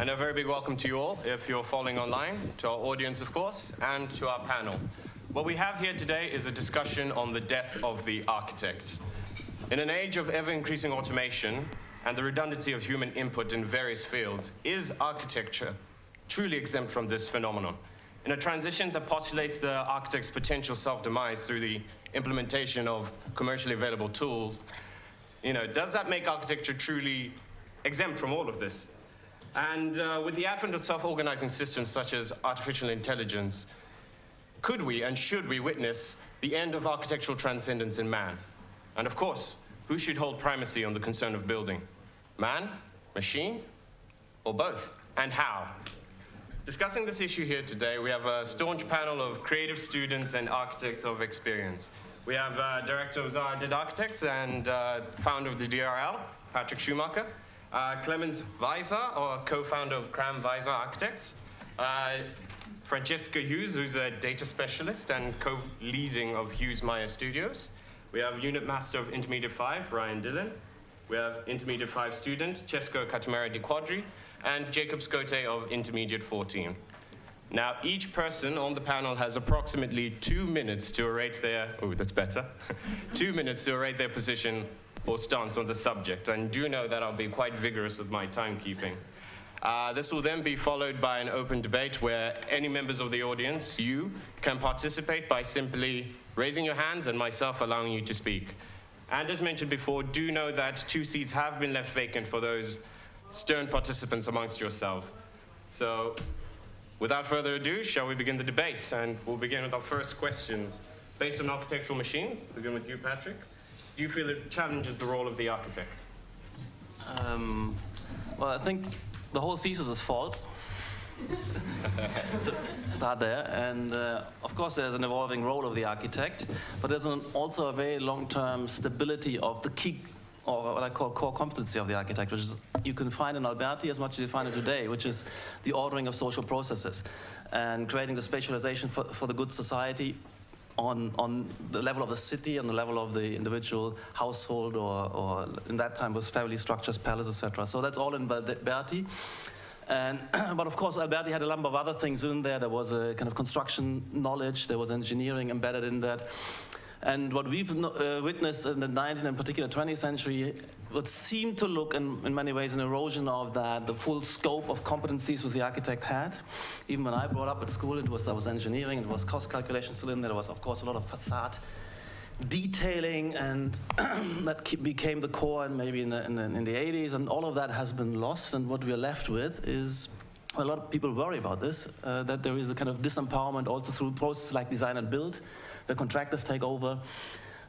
And a very big welcome to you all, if you're following online, to our audience, of course, and to our panel. What we have here today is a discussion on the death of the architect. In an age of ever increasing automation and the redundancy of human input in various fields, is architecture truly exempt from this phenomenon? In a transition that postulates the architect's potential self demise through the implementation of commercially available tools, you know, does that make architecture truly exempt from all of this? And uh, with the advent of self-organizing systems such as artificial intelligence, could we and should we witness the end of architectural transcendence in man? And of course, who should hold primacy on the concern of building? Man, machine, or both? And how? Discussing this issue here today, we have a staunch panel of creative students and architects of experience. We have uh, Director of Zaha Hadid Architects and uh, founder of the DRL, Patrik Schumacher. Uh, Clemens Weisshaar, or co-founder of Kram Weisshaar Architects. Uh, Francesca Hughes, who's a data specialist and co-leading of Hughes Meyer Studios. We have Unit Master of Intermediate 5, Ryan Dillon. We have Intermediate 5 student, Cesco Catemario Di Quadri, and Jakob Skote of Intermediate 14. Now, each person on the panel has approximately two minutes to orate their, oh, that's better, two minutes to orate their position or stance on the subject, and do know that I'll be quite vigorous with my timekeeping. Uh, this will then be followed by an open debate where any members of the audience, you, can participate by simply raising your hands and myself allowing you to speak. And as mentioned before, do know that two seats have been left vacant for those stern participants amongst yourself. So, without further ado, shall we begin the debate? And we'll begin with our first questions. Based on architectural machines, We begin with you, Patrik do you feel it challenges the role of the architect? Um, well, I think the whole thesis is false. start there. And uh, of course, there's an evolving role of the architect, but there's an, also a very long term stability of the key, or what I call core competency of the architect, which is you can find in Alberti as much as you find it today, which is the ordering of social processes and creating the spatialization for, for the good society on, on the level of the city, on the level of the individual household, or, or in that time was family structures, palace, etc. So that's all in Alberti. And, but of course, Alberti had a number of other things in there. There was a kind of construction knowledge, there was engineering embedded in that. And what we've uh, witnessed in the 19th and particular 20th century would seemed to look in, in many ways an erosion of that, the full scope of competencies which the architect had. Even when I brought up at school, it was, there was engineering, it was cost calculation still in there, there was of course a lot of facade detailing and that became the core and maybe in the, in, the, in the 80s and all of that has been lost. And what we're left with is a lot of people worry about this, uh, that there is a kind of disempowerment also through processes like design and build, the contractors take over,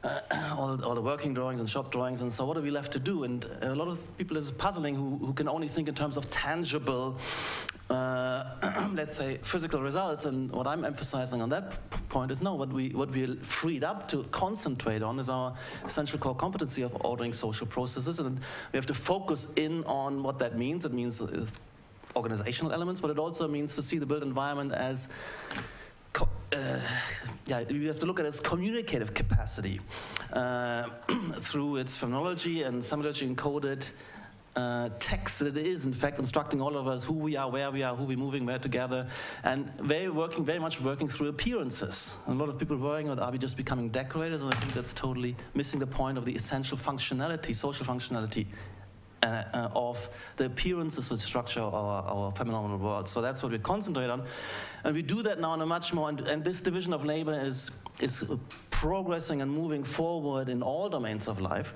uh, all, all, the working drawings and shop drawings, and so what are we left to do? And a lot of people is puzzling who, who can only think in terms of tangible, uh, let's say, physical results. And what I'm emphasizing on that point is no, what we what we're freed up to concentrate on is our essential core competency of ordering social processes, and we have to focus in on what that means. It means organizational elements, but it also means to see the built environment as uh, yeah, you have to look at its communicative capacity uh, through its phonology and semiology encoded uh, text that it is, in fact, instructing all of us who we are, where we are, who we're moving, where together, and very working, very much working through appearances. And a lot of people worrying about are we just becoming decorators, and I think that's totally missing the point of the essential functionality, social functionality uh, uh, of the appearances which structure our, our phenomenal world. So that's what we concentrate on. And we do that now in a much more, and, and this division of labor is, is progressing and moving forward in all domains of life.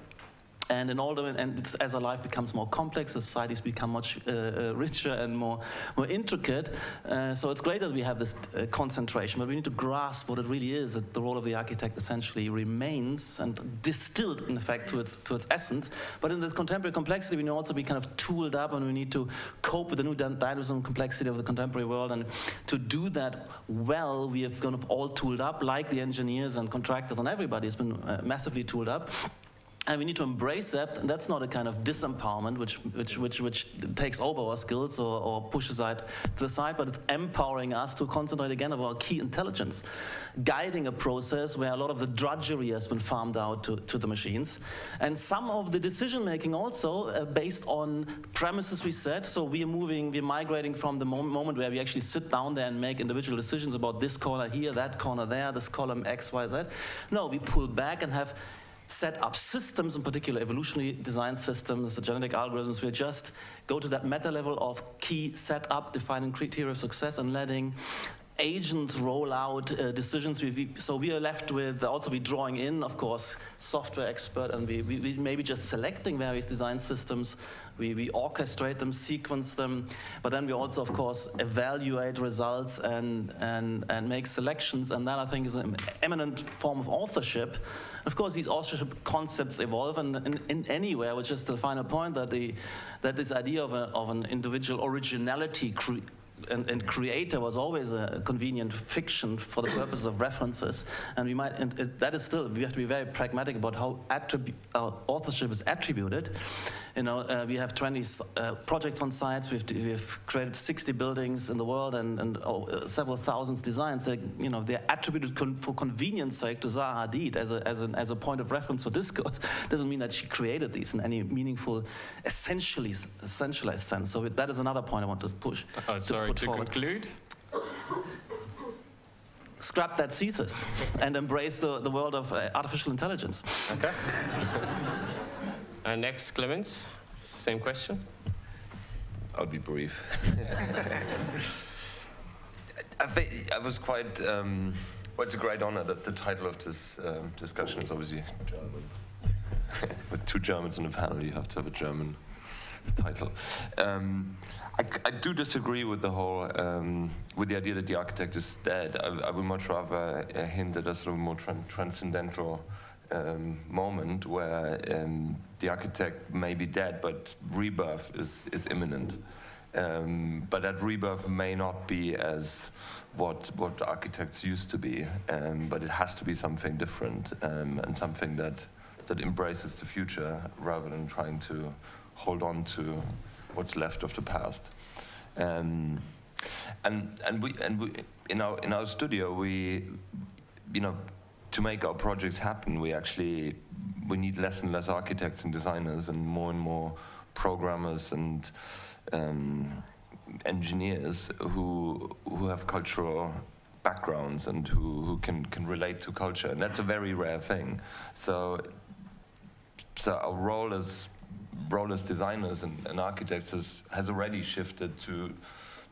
And in all the, and as our life becomes more complex, societies become much uh, uh, richer and more, more intricate. Uh, so it's great that we have this uh, concentration, but we need to grasp what it really is. That the role of the architect essentially remains and distilled, in fact, to its to its essence. But in this contemporary complexity, we need also be kind of tooled up, and we need to cope with the new dynamism and complexity of the contemporary world. And to do that well, we have kind of all tooled up, like the engineers and contractors and everybody has been uh, massively tooled up. And we need to embrace that. And that's not a kind of disempowerment, which which which which takes over our skills or, or pushes that to the side, but it's empowering us to concentrate again on our key intelligence, guiding a process where a lot of the drudgery has been farmed out to, to the machines, and some of the decision making also uh, based on premises we set. So we are moving, we're migrating from the mom moment where we actually sit down there and make individual decisions about this corner here, that corner there, this column X, Y, Z. No, we pull back and have set up systems, in particular evolutionary design systems, the genetic algorithms, we just go to that meta level of key setup, defining criteria of success, and letting agents roll out uh, decisions. We, so we are left with also we drawing in, of course, software expert, and we, we, we maybe just selecting various design systems. We, we orchestrate them, sequence them, but then we also, of course, evaluate results and, and, and make selections. And that, I think, is an eminent form of authorship. Of course, these authorship concepts evolve, and in, in anywhere, which is the final point that, the, that this idea of, a, of an individual originality and, and, creator was always a convenient fiction for the purpose of references. And we might, and that is still, we have to be very pragmatic about how uh, authorship is attributed. You know, uh, we have 20 uh, projects on sites. We've, we've, created 60 buildings in the world and, and oh, uh, several thousands designs. They, you know, they're attributed con for convenience sake to Zaha Hadid as a, as, an, as a point of reference for discourse. Doesn't mean that she created these in any meaningful, essentially essentialized sense. So that is another point I want to push. Oh, sorry, to, to conclude scrap that thesis and embrace the, the world of uh, artificial intelligence. Okay. uh, next, Clemens, same question. I'll be brief. I, I, was quite, um, well, it's a great honor that the title of this um, discussion is obviously German. With two Germans on the panel, you have to have a German title. Um, I, I, do disagree with the whole, um, with the idea that the architect is dead. I, I would much rather uh, hint at a sort of more tran transcendental um, moment where um, the architect may be dead, but rebirth is, is imminent. Um, but that rebirth may not be as what what architects used to be, um, but it has to be something different um, and something that that embraces the future rather than trying to hold on to what's left of the past. Um, and and we and we in our in our studio we, you know, to make our projects happen, we actually we need less and less architects and designers and more and more programmers and um, engineers who who have cultural backgrounds and who, who can, can relate to culture. And that's a very rare thing. So so our role as role as designers and, and architects has, has already shifted to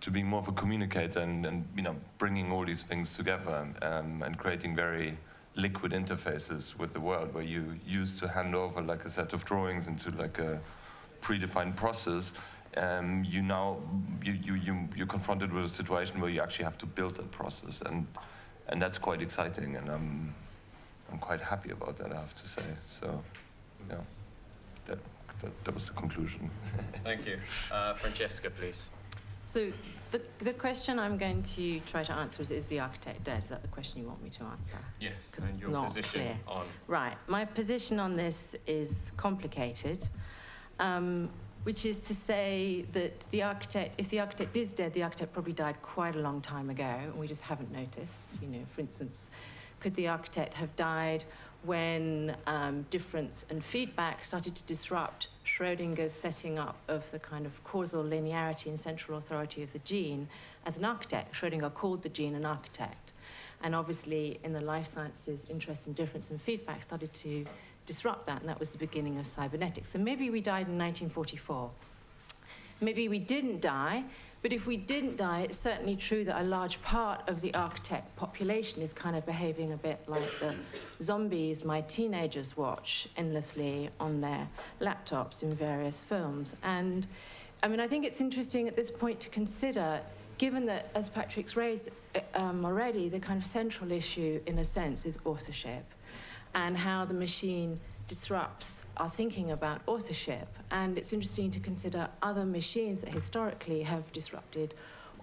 to being more of a communicator and, and you know bringing all these things together um, and creating very liquid interfaces with the world where you used to hand over like a set of drawings into like a predefined process um, you now you, you, you you're confronted with a situation where you actually have to build that process and and that's quite exciting and I'm I'm quite happy about that I have to say so yeah that that, that was the conclusion. Thank you. Uh, Francesca, please. So the, the question I'm going to try to answer is, is the architect dead? Is that the question you want me to answer? Yes, and your position clear. on... Right, my position on this is complicated, um, which is to say that the architect, if the architect is dead, the architect probably died quite a long time ago, and we just haven't noticed. You know, for instance, could the architect have died when um, difference and feedback started to disrupt Schrodinger's setting up of the kind of causal linearity and central authority of the gene as an architect. Schrodinger called the gene an architect. And obviously, in the life sciences, interest in difference and feedback started to disrupt that, and that was the beginning of cybernetics. So maybe we died in 1944. Maybe we didn't die, but if we didn't die, it's certainly true that a large part of the architect population is kind of behaving a bit like the zombies my teenagers watch endlessly on their laptops in various films. And I mean, I think it's interesting at this point to consider, given that, as Patrik's raised uh, um, already, the kind of central issue, in a sense, is authorship and how the machine disrupts our thinking about authorship. And it's interesting to consider other machines that historically have disrupted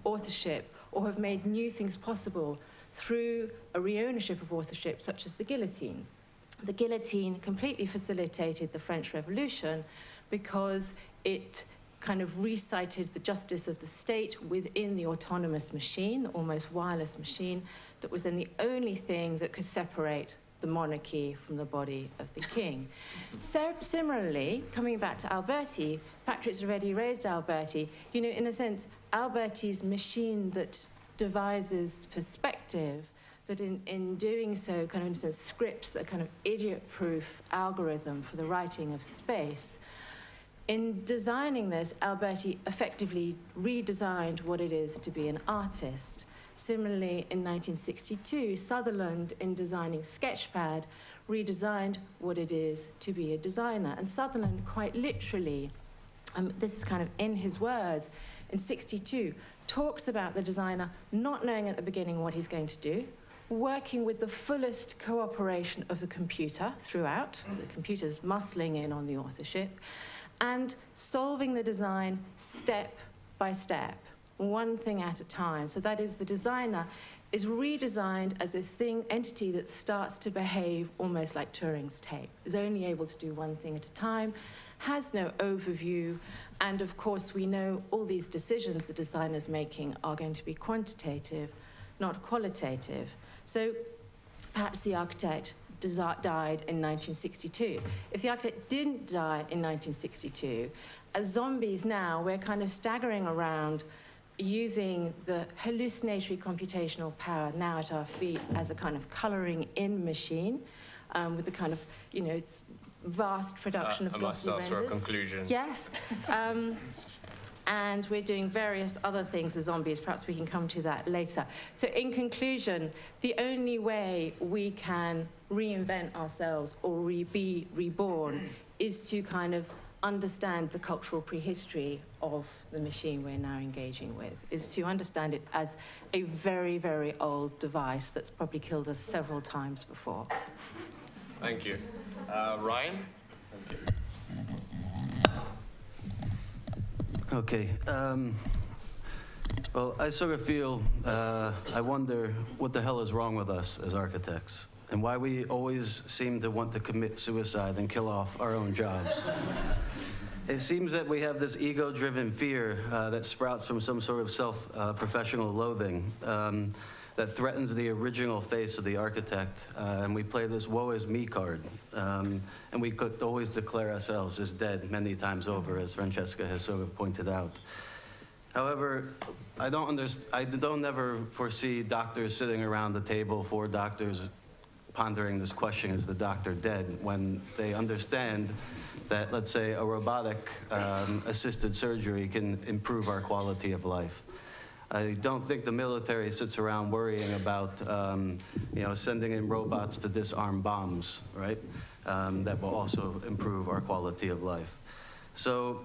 authorship or have made new things possible through a re-ownership of authorship, such as the guillotine. the guillotine completely facilitated the French Revolution because it kind of recited the justice of the state within the autonomous machine, almost wireless machine, that was then the only thing that could separate the monarchy from the body of the king. So, similarly, coming back to Alberti, Patrik's already raised Alberti. You know, in a sense, Alberti's machine that devises perspective, that in, in doing so, kind of in a sense, scripts a kind of idiot proof algorithm for the writing of space. In designing this, Alberti effectively redesigned what it is to be an artist. Similarly, in 1962, Sutherland, in designing Sketchpad, redesigned what it is to be a designer. And Sutherland, quite literally, um, this is kind of in his words, in 62, talks about the designer not knowing at the beginning what he's going to do, working with the fullest cooperation of the computer throughout, so the computer's muscling in on the authorship, and solving the design step by step, one thing at a time. So that is the designer is redesigned as this thing, entity that starts to behave almost like Turing's tape, is only able to do one thing at a time, has no overview, and of course we know all these decisions the designer's making are going to be quantitative, not qualitative. So perhaps the architect died in 1962. If the architect didn't die in 1962, as zombies now, we're kind of staggering around using the hallucinatory computational power now at our feet as a kind of coloring in machine um, with the kind of, you know, vast production uh, of I must ask for a conclusion. Yes. Um, and we're doing various other things as zombies. Perhaps we can come to that later. So, in conclusion, the only way we can reinvent ourselves or re- be reborn is to kind of understand the cultural prehistory of the machine we're now engaging with, is to understand it as a very, very old device that's probably killed us several times before. Thank you. Uh, Ryan? Okay. Um, well, I sort of feel, uh, I wonder what the hell is wrong with us as architects and why we always seem to want to commit suicide and kill off our own jobs. it seems that we have this ego driven fear uh, that sprouts from some sort of self uh, professional loathing. Um, that threatens the original face of the architect. Uh, and we play this woe is me card. Um, and we could always declare ourselves as dead many times over, as Francesca has sort of pointed out. However, I don't, underst- I don't ever foresee doctors sitting around the table, four doctors pondering this question is the doctor dead when they understand that, let's say, a robotic um, assisted surgery can improve our quality of life. I don't think the military sits around worrying about, um, you know, sending in robots to disarm bombs, right? Um, that will also improve our quality of life. So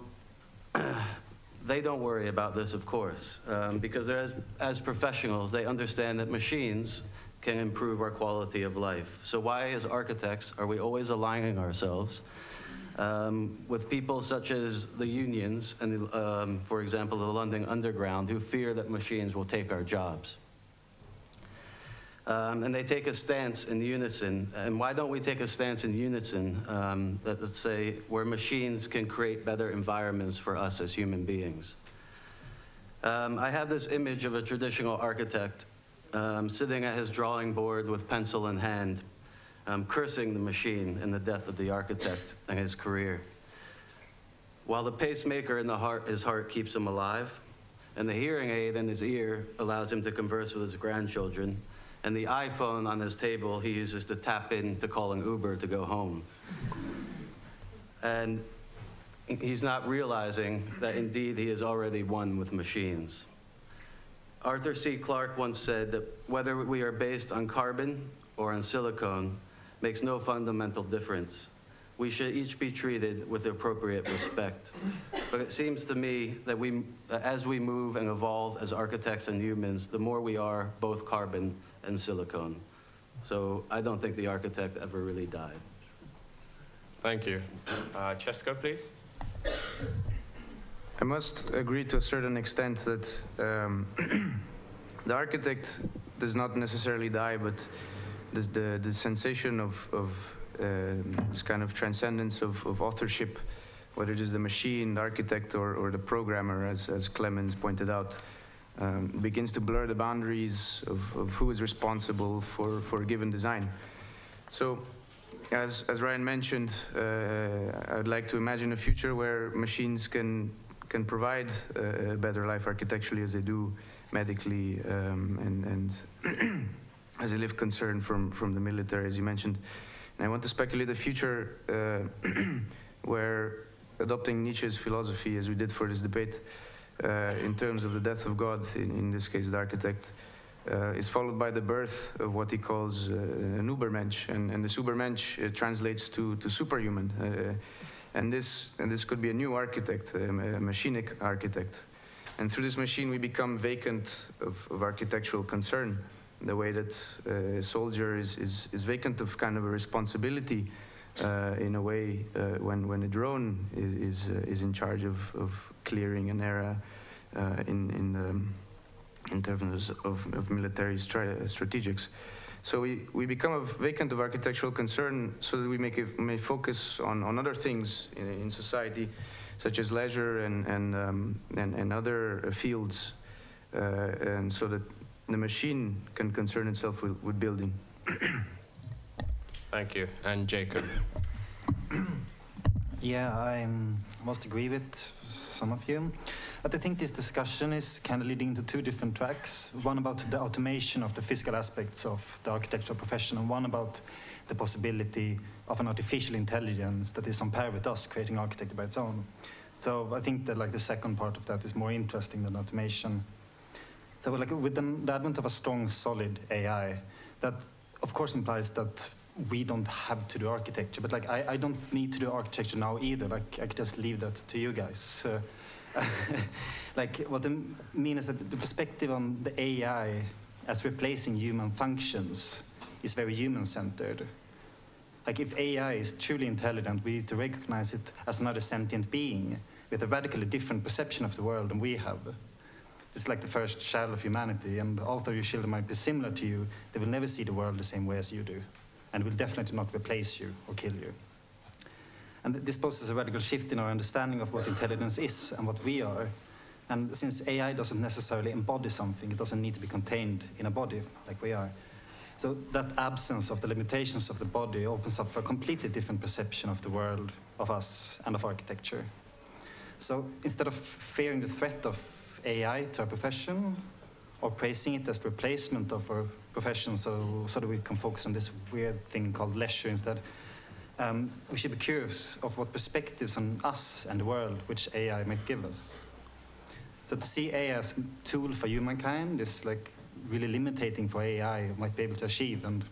they don't worry about this, of course, um, because as, as professionals, they understand that machines can improve our quality of life. So why, as architects, are we always aligning ourselves um, with people such as the unions and, the, um, for example, the London Underground, who fear that machines will take our jobs? Um, and they take a stance in unison. And why don't we take a stance in unison um, that, let's say, where machines can create better environments for us as human beings? Um, I have this image of a traditional architect um, sitting at his drawing board with pencil in hand, um, cursing the machine and the death of the architect and his career. While the pacemaker in the heart, his heart keeps him alive, and the hearing aid in his ear allows him to converse with his grandchildren, and the iPhone on his table he uses to tap in to call an Uber to go home. And he's not realizing that indeed he is already one with machines. Arthur C. Clarke once said that whether we are based on carbon or on silicone makes no fundamental difference. We should each be treated with appropriate respect. But it seems to me that we, as we move and evolve as architects and humans, the more we are both carbon and silicone. So I don't think the architect ever really died. Thank you. Uh, Cesco, please. I must agree to a certain extent that um, the architect does not necessarily die, but the, the, the sensation of, of um, this kind of transcendence of, of authorship, whether it is the machine, the architect, or, or the programmer, as, as Clemens pointed out, um, begins to blur the boundaries of, of who is responsible for, for a given design. So, as, as Ryan mentioned, uh, I'd like to imagine a future where machines can, can provide uh, a better life architecturally as they do medically um, and, and as a live concern from, from the military, as you mentioned. And I want to speculate a future uh, where adopting Nietzsche's philosophy, as we did for this debate, uh, in terms of the death of God, in, in this case the architect, uh, is followed by the birth of what he calls uh, an Übermensch, and, and this Übermensch uh, translates to, to superhuman. And this and this could be a new architect, a, machinic architect. And through this machine, we become vacant of, of architectural concern, the way that uh, a soldier is, is, is vacant of kind of a responsibility uh, in a way uh, when, when a drone is, is, uh, is in charge of, of clearing an area uh, in, in, in terms of, of military stra strategics. So we, we become a vacant of architectural concern so that we make it, may focus on, on other things in, in society, such as leisure and, and, um, and, and other fields, uh, and so that the machine can concern itself with, with building. Thank you. And Jakob. Yeah, I um, must agree with some of you. But I think this discussion is kind of leading to two different tracks. One about the automation of the physical aspects of the architectural profession, and one about the possibility of an artificial intelligence that is on par with us creating architecture by its own. So I think that like the second part of that is more interesting than automation. So like with the, the advent of a strong, solid AI, that of course implies that we don't have to do architecture, but like I, I don't need to do architecture now either. Like I could just leave that to you guys. Uh, like what I mean is that the perspective on the AI as replacing human functions is very human-centered. Like if AI is truly intelligent, we need to recognize it as another sentient being with a radically different perception of the world than we have. It's like the first child of humanity, and although your children might be similar to you, they will never see the world the same way as you do, and will definitely not replace you or kill you. And this poses a radical shift in our understanding of what intelligence is and what we are. And since AI doesn't necessarily embody something, it doesn't need to be contained in a body like we are. So that absence of the limitations of the body opens up for a completely different perception of the world, of us, and of architecture. So instead of fearing the threat of AI to our profession, or praising it as the replacement of our profession so, so that we can focus on this weird thing called leisure instead, um, we should be curious of what perspectives on us and the world which AI might give us. So to see AI as a tool for humankind is like really limiting for AI might be able to achieve and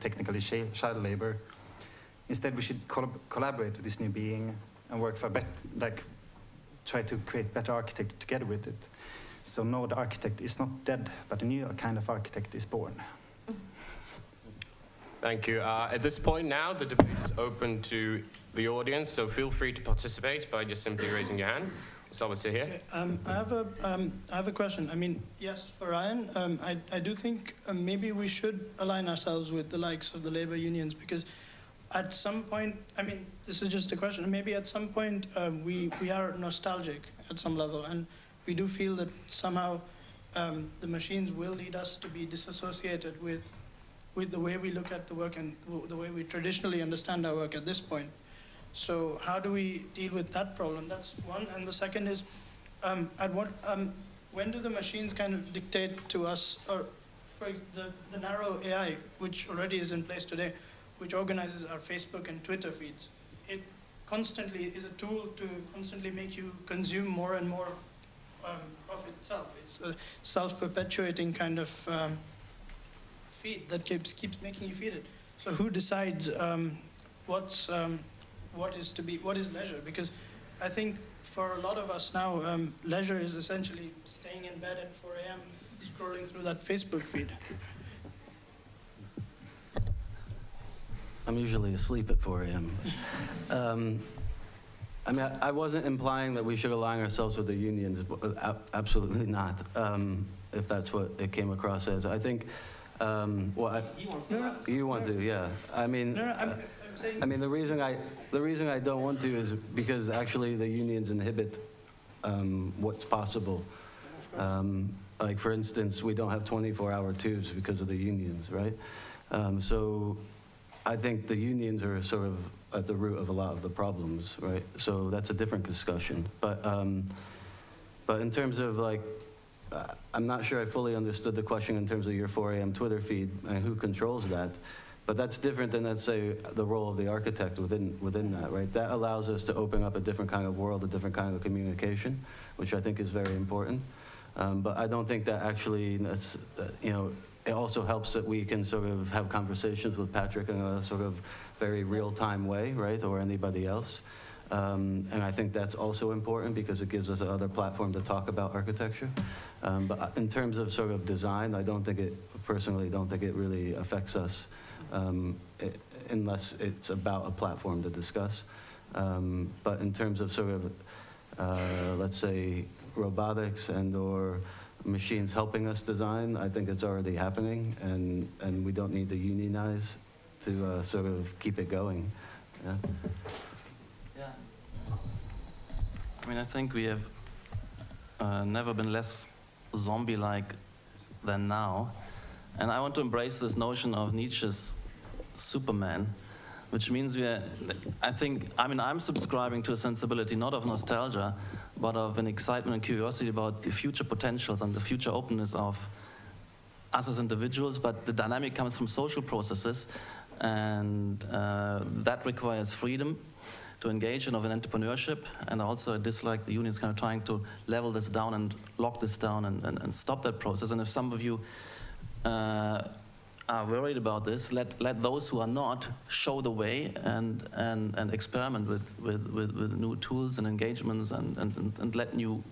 technically child labor. Instead, we should collab collaborate with this new being and work for better, like try to create better architecture together with it. So no, the architect is not dead, but a new kind of architect is born. Thank you. Uh, at this point now, the debate is open to the audience, so feel free to participate by just simply raising your hand. Start with here. Okay, um, I have a um, I have a question. I mean, yes, for Ryan, um, I I do think um, maybe we should align ourselves with the likes of the labor unions because at some point, I mean, this is just a question. Maybe at some point um, we we are nostalgic at some level, and we do feel that somehow um, the machines will lead us to be disassociated with with the way we look at the work and the way we traditionally understand our work at this point. So how do we deal with that problem? That's one. And the second is, um, at what, um, when do the machines kind of dictate to us, or for the, the narrow AI, which already is in place today, which organizes our Facebook and Twitter feeds, it constantly is a tool to constantly make you consume more and more um, of itself. It's a self-perpetuating kind of um, feed that keeps keeps making you feed it. So who decides um, what's um, what is to be what is leisure? Because I think for a lot of us now, um, leisure is essentially staying in bed at 4 a.m. scrolling through that Facebook feed. I'm usually asleep at 4 a.m. um, I mean, I, I, wasn't implying that we should align ourselves with the unions, uh, absolutely not, um, if that's what it came across as. I think um, well, I, no, you want to, yeah. I mean, no, no, uh, I mean, the reason I, the reason I don't want to is because actually the unions inhibit um, what's possible. Um, Like, for instance, we don't have 24-hour tubes because of the unions, right? Um, So I think the unions are sort of at the root of a lot of the problems, right? So that's a different discussion. But, um, but in terms of like, uh, I'm not sure I fully understood the question in terms of your 4 a.m. Twitter feed and who controls that. But that's different than, let's say, the role of the architect within, within that, right? That allows us to open up a different kind of world, a different kind of communication, which I think is very important. Um, but I don't think that actually, uh, you know, it also helps that we can sort of have conversations with Patrik in a sort of very real-time way, right, or anybody else. Um, and I think that's also important because it gives us another platform to talk about architecture. Um, but in terms of sort of design, I don't think it, personally, don't think it really affects us um, it, unless it's about a platform to discuss. Um, but in terms of sort of, uh, let's say, robotics and or machines helping us design, I think it's already happening, and, and we don't need to unionize to uh, sort of keep it going. Yeah. Yeah. I mean, I think we have uh, never been less zombie-like than now. And I want to embrace this notion of Nietzsche's Superman, which means we are, I think, I mean, I'm subscribing to a sensibility not of nostalgia, but of an excitement and curiosity about the future potentials and the future openness of us as individuals, but the dynamic comes from social processes, and uh, that requires freedom to engage in of an entrepreneurship, and also I dislike the unions kind of trying to level this down and lock this down and, and, and stop that process. And if some of you uh, are worried about this, let, let those who are not show the way and, and, and experiment with, with, with, with new tools and engagements and, and, and let new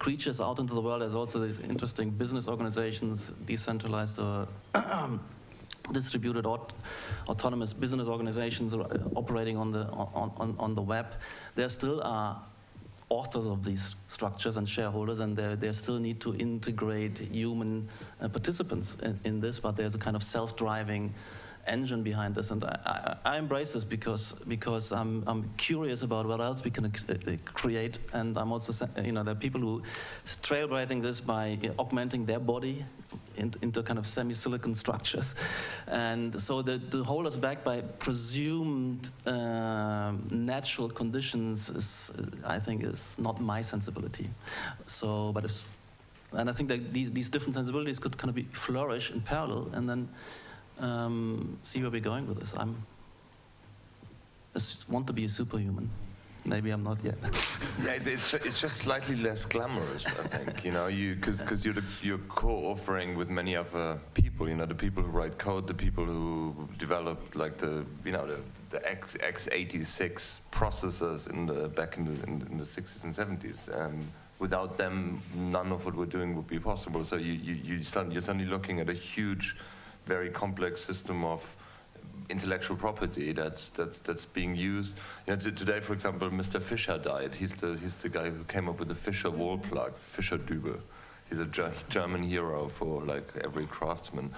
creatures out into the world. There's also these interesting business organizations, decentralized or distributed aut autonomous business organizations operating on the, on, on, on the web. There still are authors of these structures and shareholders, and they, still need to integrate human uh, participants in, in, this, but there's a kind of self-driving engine behind this, and I, I, I, embrace this because because I'm, I'm curious about what else we can uh, create, and I'm also you know there are people who trailblazing this by augmenting their body into, into kind of semi-silicon structures, and so the, to hold us back by presumed uh, natural conditions is I think is not my sensibility. So, but it's and I think that these, these different sensibilities could kind of be flourish in parallel, and then um, see where we're going with this. I'm, I just want to be a superhuman. Maybe I'm not yet. yeah, it's, it's, it's, just slightly less glamorous, I think. You know, you because because you're the, you're co-authoring with many other people. You know, the people who write code, the people who developed like the you know the the X x86 processors in the back in the in, in the 60s and 70s. Um, without them, none of what we're doing would be possible. So you you you you're suddenly looking at a huge very complex system of intellectual property that's that's that's being used. You know, today, for example, Mr. Fischer died. He's the he's the guy who came up with the Fischer wall plugs, Fischer Dübel. He's a German hero for like every craftsman,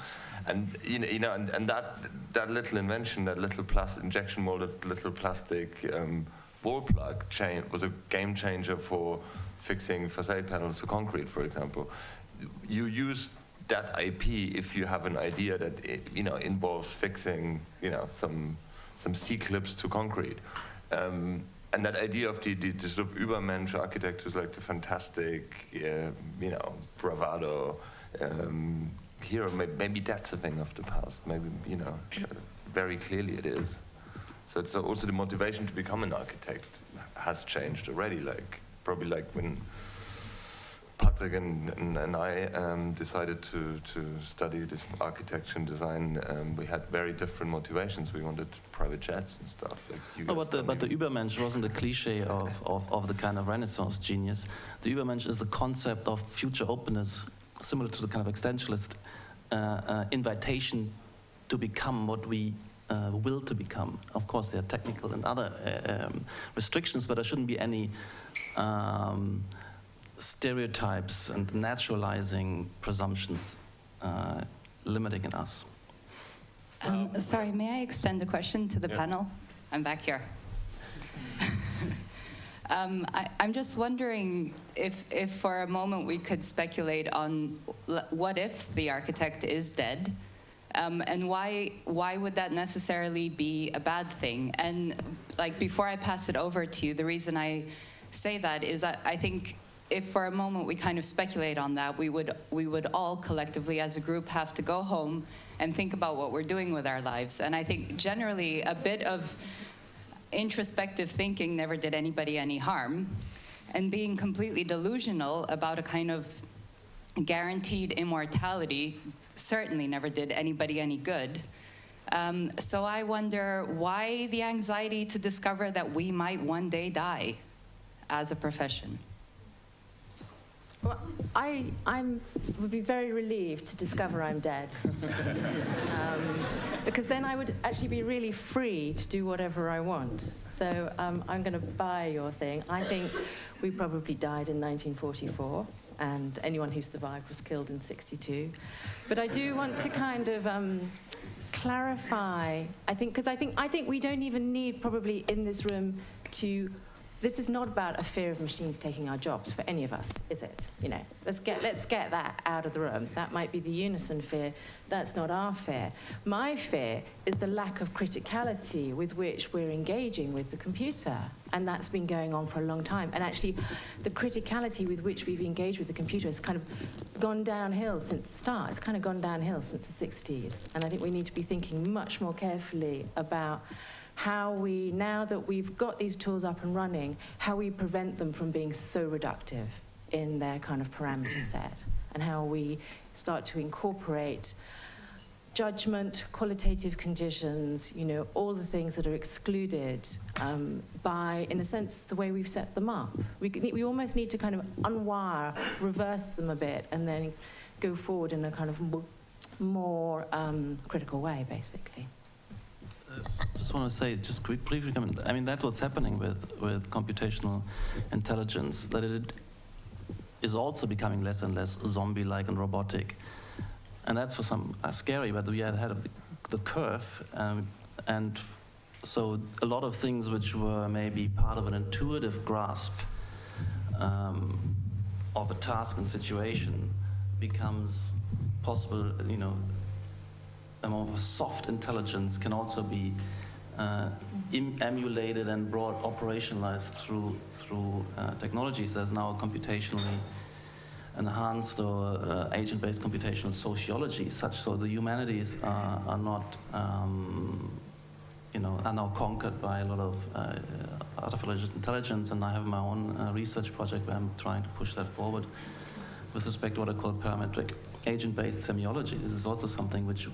and you know, you know, and, and that that little invention, that little plastic injection molded little plastic um, wall plug chain was a game changer for fixing facade panels to concrete, for example. You use that IP if you have an idea that it, you know involves fixing you know some some C clips to concrete. Um, and that idea of the, the, the, sort of Übermensch architect is like the fantastic, uh, you know, bravado um, hero. Maybe, that's a thing of the past. Maybe, you know, very clearly it is. So, so also the motivation to become an architect has changed already. Like probably like when Patrik and, and, and I um, decided to, to study architecture and design, um, we had very different motivations. We wanted private jets and stuff. Like oh, but, the, but the Übermensch wasn't a cliche of, of, of the kind of Renaissance genius. The Übermensch is the concept of future openness, similar to the kind of existentialist uh, uh, invitation to become what we uh, will to become. Of course, there are technical and other uh, um, restrictions, but there shouldn't be any. Um, stereotypes and naturalizing presumptions uh, limiting in us. Um, sorry, may I extend a question to the yeah. panel? I'm back here. um, I, am just wondering if, if for a moment we could speculate on what if the architect is dead, um, and why why would that necessarily be a bad thing? And like before I pass it over to you, the reason I say that is that I think if for a moment we kind of speculate on that, we would we would all collectively as a group have to go home and think about what we're doing with our lives. And I think generally a bit of introspective thinking never did anybody any harm. And being completely delusional about a kind of guaranteed immortality certainly never did anybody any good. Um, so I wonder why the anxiety to discover that we might one day die as a profession. Well, I I'm, would be very relieved to discover I'm dead. um, because then I would actually be really free to do whatever I want. So um, I'm going to buy your thing. I think we probably died in 1944 and anyone who survived was killed in 62. But I do want to kind of um, clarify, I think, because I think, I think we don't even need probably in this room to this is not about a fear of machines taking our jobs for any of us, is it? You know, let's get, let's get that out of the room. That might be the unison fear. That's not our fear. My fear is the lack of criticality with which we're engaging with the computer. And that's been going on for a long time. And actually, the criticality with which we've engaged with the computer has kind of gone downhill since the start. It's kind of gone downhill since the 60s. And I think we need to be thinking much more carefully about how we, now that we've got these tools up and running, how we prevent them from being so reductive in their kind of parameter set, and how we start to incorporate judgment, qualitative conditions, you know, all the things that are excluded um, by, in a sense, the way we've set them up. We, we almost need to kind of unwire, reverse them a bit, and then go forward in a kind of more um, critical way, basically just want to say, just quick, briefly. I mean, that's what's happening with, with computational intelligence, that it is also becoming less and less zombie-like and robotic. And that's for some uh, scary, but we are ahead of the, the curve. Um, and so a lot of things which were maybe part of an intuitive grasp um, of a task and situation becomes possible, you know, more of soft intelligence can also be uh, emulated and brought operationalized through through uh, technologies. There's now computationally enhanced or uh, agent-based computational sociology, such so the humanities are, are not, um, you know, are now conquered by a lot of uh, artificial intelligence. And I have my own uh, research project where I'm trying to push that forward with respect to what I call parametric agent-based semiology. This is also something which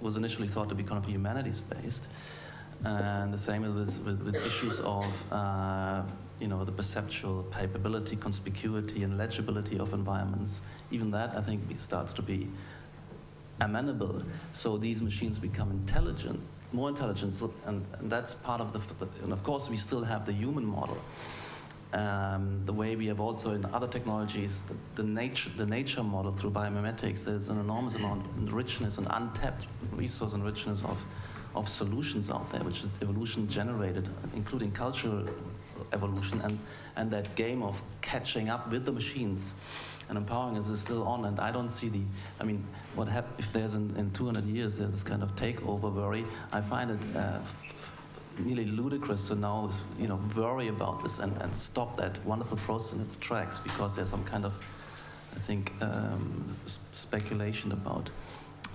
was initially thought to be kind of humanities-based. And the same with, with, with issues of uh, you know, the perceptual capability, conspicuity, and legibility of environments. Even that, I think, starts to be amenable. So these machines become intelligent, more intelligent, and, and that's part of the, and of course we still have the human model um, the way we have also in other technologies, the, the, nature, the nature model through biomimetics, there's an enormous amount of richness and untapped resource and richness of, of solutions out there, which evolution generated, including cultural evolution and, and that game of catching up with the machines and empowering us is still on. And I don't see the, I mean, what happens if there's in, in 200 years, there's this kind of takeover worry, I find it uh, nearly ludicrous to now you know worry about this and, and stop that wonderful process in its tracks because there's some kind of I think um, speculation about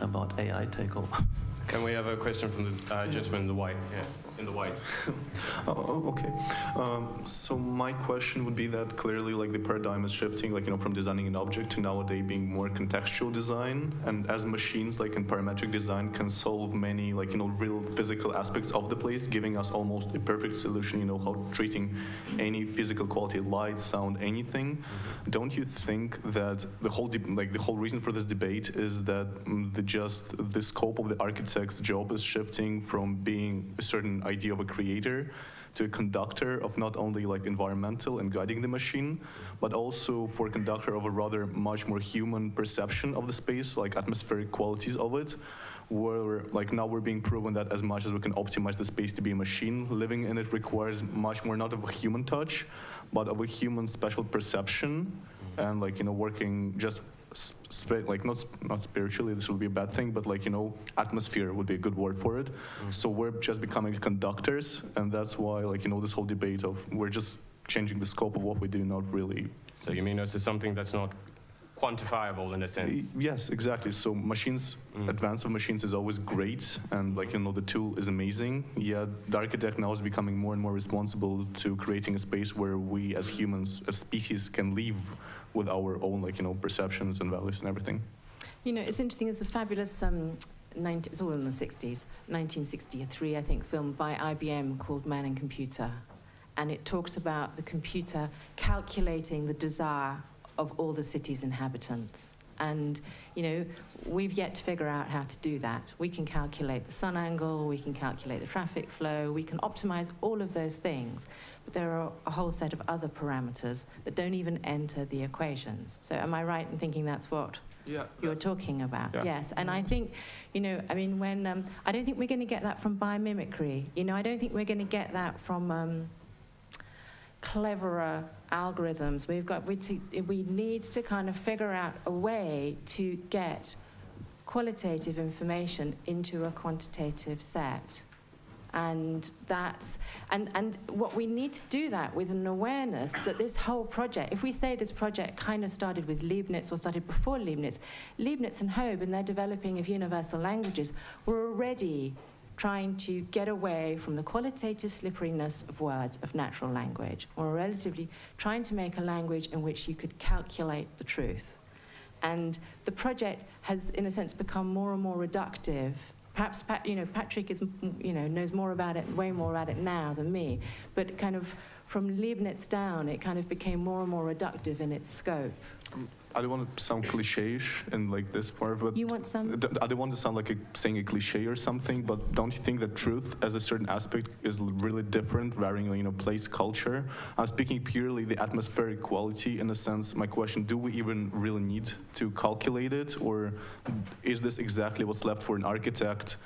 about AI takeover. Can we have a question from the uh, gentleman in the white? Yeah in the white. oh, okay. Um, so my question would be that clearly, like the paradigm is shifting, like you know, from designing an object to nowadays being more contextual design. And as machines, like in parametric design, can solve many, like you know, real physical aspects of the place, giving us almost a perfect solution. You know, how treating any physical quality, light, sound, anything. Don't you think that the whole, like the whole reason for this debate is that mm, the just the scope of the architect's job is shifting from being a certain idea of a creator to a conductor of not only like environmental and guiding the machine, but also for a conductor of a rather much more human perception of the space, like atmospheric qualities of it, where like now we're being proven that as much as we can optimize the space to be a machine, living in it requires much more not of a human touch, but of a human special perception, and like you know working just like not not spiritually this would be a bad thing but like you know atmosphere would be a good word for it mm. so we're just becoming conductors and that's why like you know this whole debate of we're just changing the scope of what we do not really So you mean this is something that's not quantifiable in a sense? Yes, exactly. So machines, mm. advance of machines is always great, and like you know, the tool is amazing. Yeah, the architect now is becoming more and more responsible to creating a space where we, as humans, as species, can live with our own like you know perceptions and values and everything. You know, it's interesting. There's a fabulous, um, 90, it's all in the 60s, 1963, I think, film by IBM called Man and Computer. And it talks about the computer calculating the desire of all the city's inhabitants. And, you know, we've yet to figure out how to do that. We can calculate the sun angle, we can calculate the traffic flow, we can optimize all of those things. But there are a whole set of other parameters that don't even enter the equations. So am I right in thinking that's what Yeah. you're talking about. Yeah. Yes, and I think, you know, I mean, when um, I don't think we're going to get that from biomimicry. You know, I don't think we're going to get that from um, cleverer algorithms. We've got we, to, we need to kind of figure out a way to get qualitative information into a quantitative set. And that's and, and what we need to do that with an awareness that this whole project, if we say this project kind of started with Leibniz or started before Leibniz, Leibniz and Hobbes in their developing of universal languages were already trying to get away from the qualitative slipperiness of words of natural language, or relatively trying to make a language in which you could calculate the truth. And the project has, in a sense, become more and more reductive. Perhaps, you know, Patrik is, you know, knows more about it, way more about it now than me. But kind of from Leibniz down, it kind of became more and more reductive in its scope. Mm. I don't want to sound cliche-ish in like this part, but You want some? I don't want to sound like a, saying a cliche or something, but don't you think that truth as a certain aspect is really different, varying, you know, place, culture? I'm speaking purely the atmospheric quality in a sense. My question, do we even really need to calculate it, or is this exactly what's left for an architect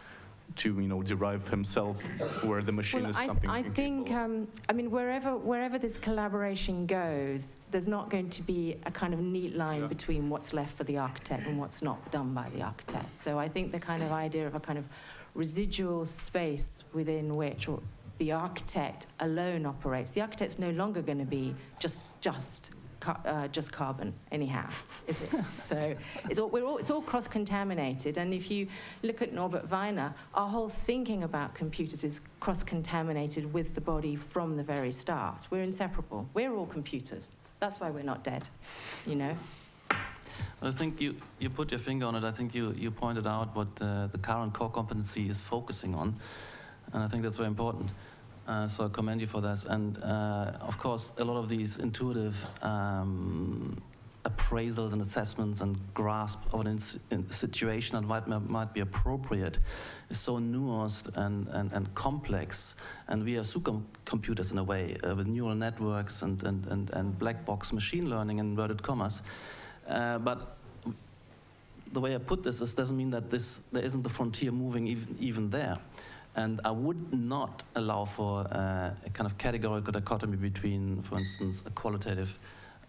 to, you know, derive himself, where the machine Well, is I, something I think, um, I mean, wherever, wherever this collaboration goes, there's not going to be a kind of neat line between what's left for the architect and what's not done by the architect. So I think the kind of idea of a kind of residual space within which or the architect alone operates. The architect's no longer going to be just just uh, just carbon anyhow, is it? so it's all, we're all, it's all cross-contaminated. And if you look at Norbert Wiener, our whole thinking about computers is cross-contaminated with the body from the very start. We're inseparable. We're all computers. That's why we're not dead, you know? I think you, you put your finger on it. I think you, you pointed out what the, the current core competency is focusing on. And I think that's very important. Uh, so I commend you for this. And uh, of course, a lot of these intuitive um, appraisals and assessments and grasp of in situation that might, might be appropriate is so nuanced and, and, and complex. And we are supercomputers in a way uh, with neural networks and, and, and, and black box machine learning in inverted commas. Uh, but the way I put this is doesn't mean that this there isn't the frontier moving even even there. And I would not allow for uh, a kind of categorical dichotomy between, for instance, a qualitative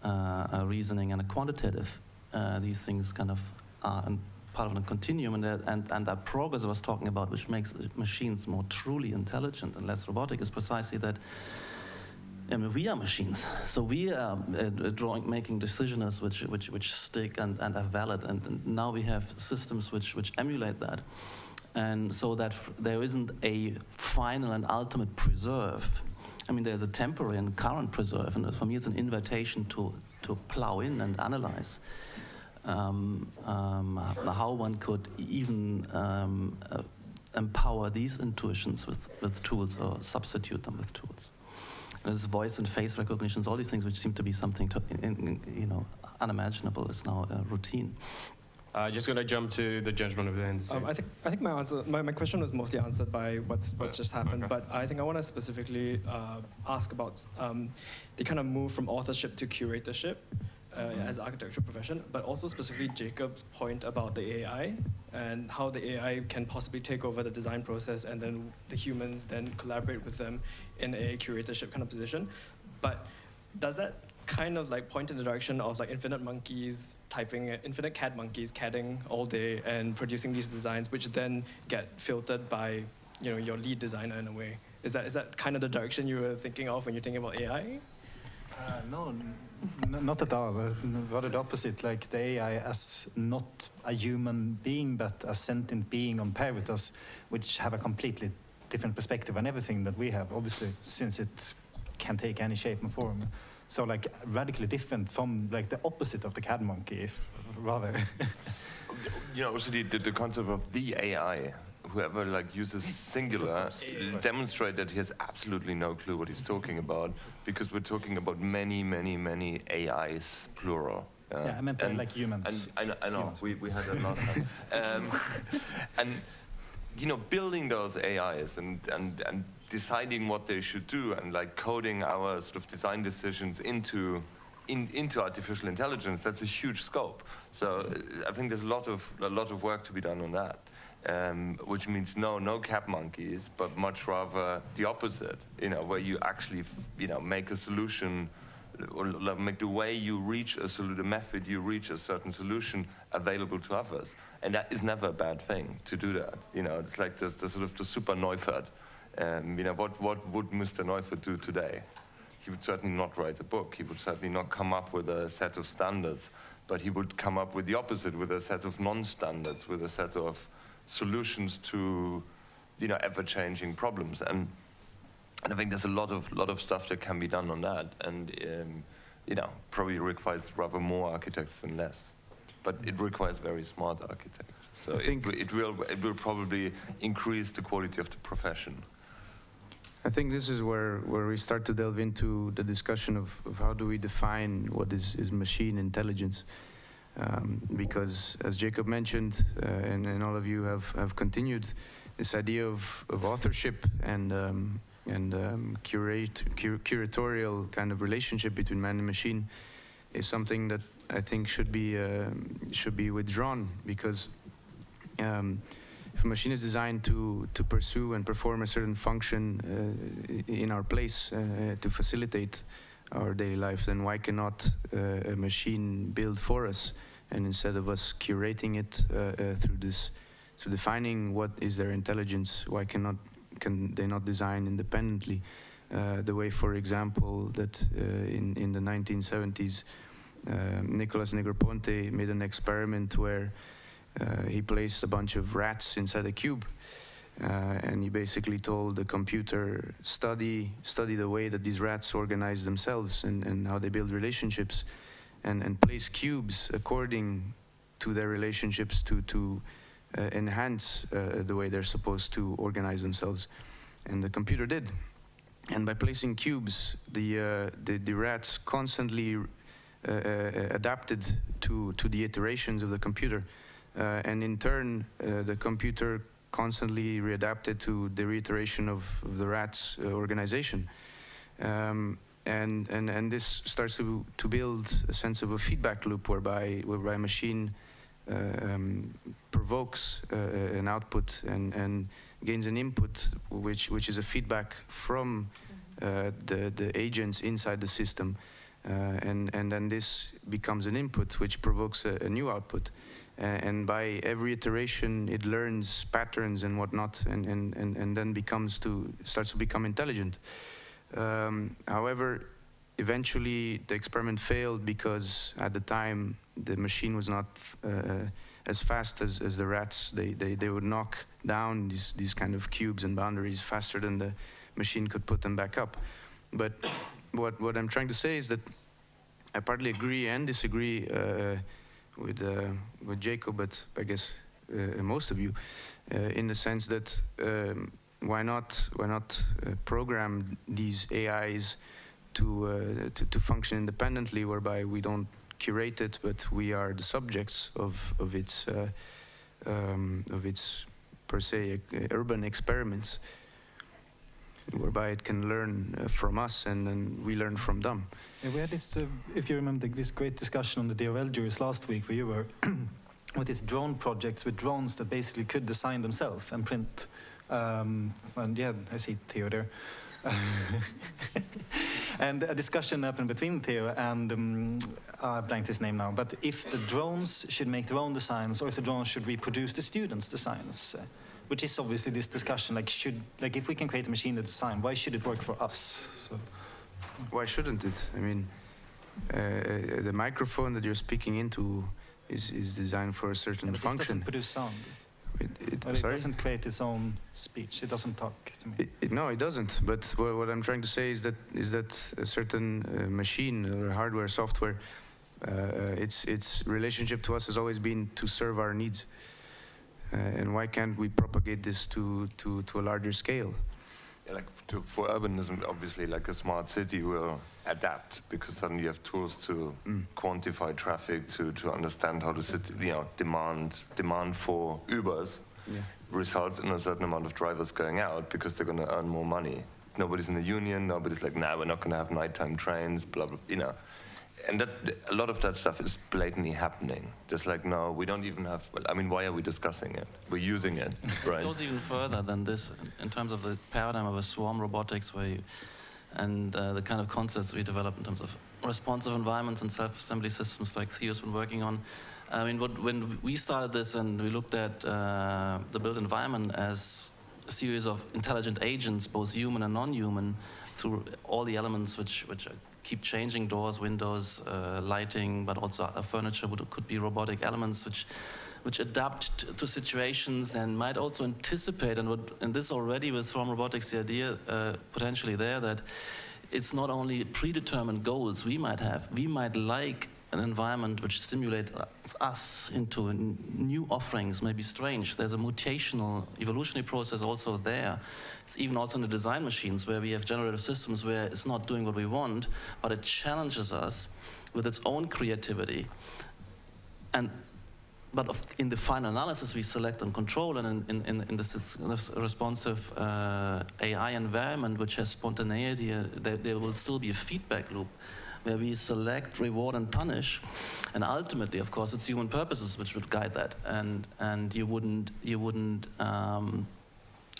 uh, uh, reasoning and a quantitative. Uh, these things kind of are part of a continuum, and, that- and, and that progress I was talking about, which makes machines more truly intelligent and less robotic, is precisely that I mean, we are machines, so we are uh, drawing, making decisions which, which, which stick and, and are valid, and, and now we have systems which, which emulate that, and so that there isn't a final and ultimate preserve. I mean, there's a temporary and current preserve, and for me, it's an invitation to, to plow in and analyze um, um, how one could even um, uh, empower these intuitions with, with tools or substitute them with tools. There's voice and face recognitions, all these things which seem to be something to, in, in, you know unimaginable is now routine. Uh, just going to jump to the judgment of the Um. I think I think my answer, my, my question was mostly answered by what's what's just happened. Okay. But I think I want to specifically uh, ask about um, the kind of move from authorship to curatorship. uh, as architectural profession, but also specifically Jakob's point about the AI and how the AI can possibly take over the design process and then the humans then collaborate with them in a curatorship kind of position. But does that kind of like point in the direction of like infinite monkeys typing, infinite CAD monkeys CADing all day and producing these designs, which then get filtered by you know your lead designer in a way? Is that is that kind of the direction you were thinking of when you're thinking about AI? Uh, no, not at all. Uh, Rather the opposite. Like the AI as not a human being, but a sentient being on par with us, which have a completely different perspective on everything that we have. Obviously, since it can take any shape and form. So like radically different from like the opposite of the CAD monkey, if, rather. you know, also the, the, concept of the AI, whoever like uses singular, demonstrate that he has absolutely no clue what he's talking about, because we're talking about many, many, many AIs, plural. Uh, Yeah, I meant uh, like humans. And I, know- I know, Humans. we, we had that last time. Um, and, you know, building those AIs and, and, and deciding what they should do and like coding our sort of design decisions into, in, into artificial intelligence, that's a huge scope. So uh, I think there's a lot of, a lot of work to be done on that. Um, which means no, no CAD monkeys, but much rather the opposite. You know, where you actually, you know, make a solution, or make the way you reach a solution, the method you reach a certain solution available to others, and that is never a bad thing to do that. You know, it's like the, the sort of the super Neufert. Um, you know, what what would Mr. Neufert do today? He would certainly not write a book. He would certainly not come up with a set of standards, but he would come up with the opposite, with a set of non-standards, with a set of solutions to, you know, ever-changing problems. And and I think there's a lot of lot of stuff that can be done on that, and um, you know, probably requires rather more architects than less. But it requires very smart architects. So I it, it will it will probably increase the quality of the profession. I think this is where, where we start to delve into the discussion of, of how do we define what is, is machine intelligence. Um, because, as Jakob mentioned, uh, and, and all of you have, have continued, this idea of, of authorship and, um, and um, curate, cur- curatorial kind of relationship between man and machine is something that I think should be, uh, should be withdrawn because um, if a machine is designed to, to pursue and perform a certain function uh, in our place uh, to facilitate our daily life, then why cannot uh, a machine build for us? And instead of us curating it through this, through defining what is their intelligence, why cannot can they not design independently? Uh, the way, for example, that uh, in in the 1970s, uh, Nicholas Negroponte made an experiment where he placed a bunch of rats inside a cube, uh, and he basically told the computer study study the way that these rats organize themselves and, and how they build relationships, and and place cubes according to their relationships to to uh, enhance uh, the way they're supposed to organize themselves, and the computer did. And by placing cubes, the uh, the, the rats constantly uh, uh, adapted to to the iterations of the computer. Uh, and in turn, uh, the computer constantly readapted to the reiteration of, of the rat's uh, organization. Um, and, and, and this starts to, to build a sense of a feedback loop whereby, whereby a machine uh, um, provokes uh, an output and, and gains an input, which, which is a feedback from uh, the, the agents inside the system. And, and then this becomes an input which provokes a, a new output. Uh, and by every iteration, it learns patterns and whatnot, and, and, and, and then becomes to starts to become intelligent. Um, however, eventually the experiment failed because at the time the machine was not uh, as fast as, as the rats. They, they, they would knock down these, these kind of cubes and boundaries faster than the machine could put them back up. But what, what I'm trying to say is that I partly agree and disagree uh, with, uh, with Jakob, but I guess uh, most of you, uh, in the sense that um, why not why not program these AIs to, to to function independently, whereby we don't curate it, but we are the subjects of of its um, of its per se urban experiments. Whereby it can learn uh, from us and then we learn from them. Yeah, we had this, uh, if you remember, this great discussion on the DRL juries last week where you were with these drone projects with drones that basically could design themselves and print. Um, and yeah, I see Theo there. and a discussion happened between Theo and um, I blanked his name now. But if the drones should make their own designs, or if the drones should reproduce the students' designs, uh, which is obviously this discussion. Like, should like if we can create a machine to design, why should it work for us? So, why shouldn't it? I mean, uh, the microphone that you're speaking into is is designed for a certain yeah, function. It doesn't produce sound. It, it, it doesn't create its own speech. It doesn't talk to me. It, it, no, it doesn't. But what, what, I'm trying to say is that is that a certain uh, machine or hardware, software, uh, its its relationship to us has always been to serve our needs. Uh, and why can't we propagate this to to to a larger scale? Yeah, like to, for urbanism, obviously, like a smart city will adapt because suddenly you have tools to mm. quantify traffic, to, to understand how the city, you know, demand demand for Ubers yeah. results in a certain amount of drivers going out because they're going to earn more money. Nobody's in the union. Nobody's like, nah, we're not going to have nighttime trains. Blah blah. You know and that a lot of that stuff is blatantly happening. Just like no, we don't even have. Well, I mean, why are we discussing it? We're using it, right? It goes even further than this in terms of the paradigm of a swarm robotics, where you, and uh, the kind of concepts we develop in terms of responsive environments and self-assembly systems, like Theo's been working on. I mean, what, when we started this and we looked at uh, the built environment as a series of intelligent agents, both human and non-human, through all the elements which which are keep changing doors, windows, uh, lighting, but also furniture would, could be robotic elements which which adapt to situations and might also anticipate and, would, and this already with swarm robotics the idea uh, potentially there that it's not only predetermined goals we might have. We might like an environment which stimulates us into new offerings may be strange. There's a mutational evolutionary process also there. It's even also in the design machines where we have generative systems where it's not doing what we want, but it challenges us with its own creativity. And but in the final analysis, we select and control, and in, in, in this responsive uh, AI environment, which has spontaneity, uh, there, there will still be a feedback loop where we select, reward, and punish. And ultimately, of course, it's human purposes which would guide that. And, and you wouldn't, you wouldn't um,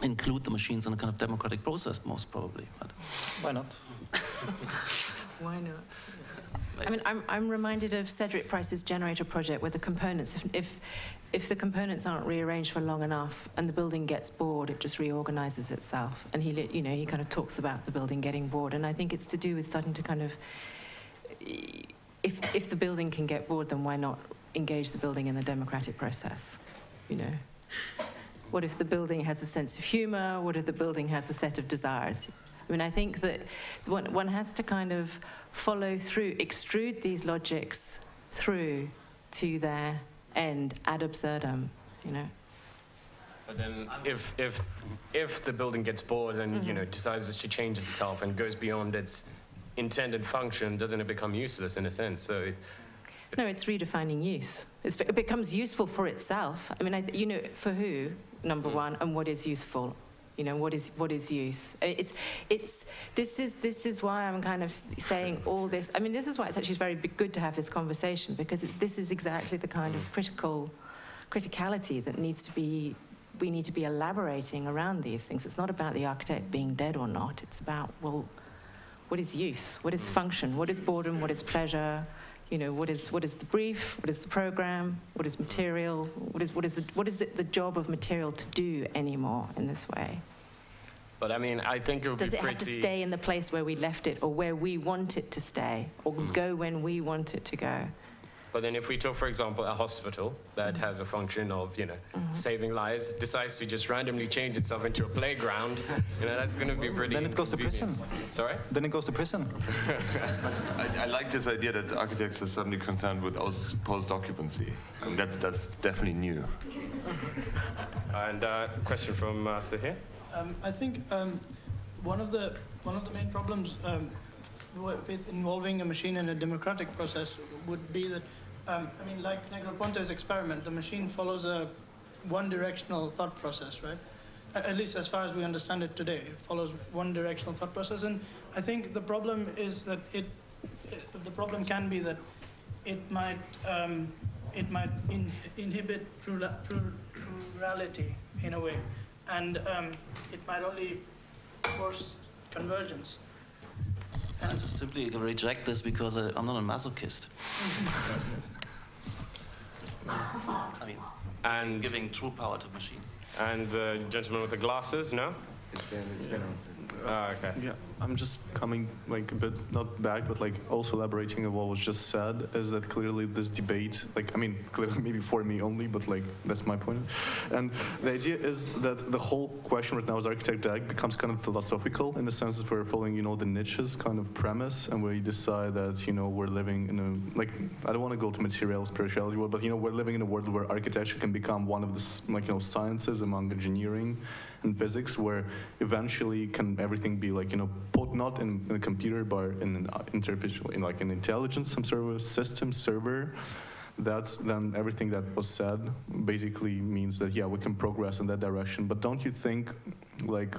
include the machines in a kind of democratic process, most probably. But Why not? Why not? I mean, I'm, I'm reminded of Cedric Price's generator project where the components, if, if, if the components aren't rearranged for long enough and the building gets bored, it just reorganizes itself. And he, you know, he kind of talks about the building getting bored. And I think it's to do with starting to kind of if, if the building can get bored, then why not engage the building in the democratic process? You know, what if the building has a sense of humor? What if the building has a set of desires? I mean, I think that one, one has to kind of follow through, extrude these logics through to their end ad absurdum, you know. But then, if if if the building gets bored and mm -hmm. you know decides to change itself and goes beyond its intended function, doesn't it become useless in a sense? So it, no, it's redefining use. It's, it becomes useful for itself. I mean, I, you know, for who, number mm. one, and what is useful? You know, what is what is use? It's it's this is this is why I'm kind of saying all this. I mean, this is why it's actually very good to have this conversation because it's this is exactly the kind of mm. critical criticality that needs to be we need to be elaborating around these things. It's not about the architect being dead or not. It's about well what is use? What is function? What is boredom? What is pleasure? You know, what is, what is the brief? What is the program? What is material? What is, what is, the, what is it, the job of material to do anymore in this way? But I mean, I think it would Does be it have to stay in the place where we left it or where we want it to stay or mm. go when we want it to go? But then if we took, for example, a hospital that has a function of, you know, mm-hmm. saving lives, decides to just randomly change itself into a playground, you know, that's going to be pretty Then it goes to prison. Sorry? Then it goes to prison. I, I, like this idea that architects are suddenly concerned with post-occupancy. I mean, that's, that's definitely new. and uh, question from uh, Sahir? Um, I think um, one of the one of the main problems um, with involving a machine in a democratic process would be that um, I mean, like Negroponte's experiment, the machine follows a one-directional thought process, right? at least as far as we understand it today, it follows one directional thought process. And I think the problem is that it, the problem can be that it might, um, it might in, inhibit plurality in a way, and um, it might only force convergence. And I just simply reject this because I, am not a masochist. I mean, and giving true power to machines. And the gentleman with the glasses, no? It's been, it's been answered. Oh, okay. Yeah, I'm just coming like a bit not back, but like also elaborating on what was just said. Is that clearly this debate? Like, I mean, clearly maybe for me only, but like that's my point. And the idea is that the whole question right now is architect DAG becomes kind of philosophical in the sense that we're following, you know, the Nietzsche's kind of premise, and we decide that you know we're living in a like I don't want to go to material spirituality world, but you know we're living in a world where architecture can become one of the like you know sciences among engineering and physics, where eventually can everything be like you know put not in, in a computer but in an artificial in like an intelligence some sort of system server. That's then everything that was said basically means that yeah we can progress in that direction. But don't you think like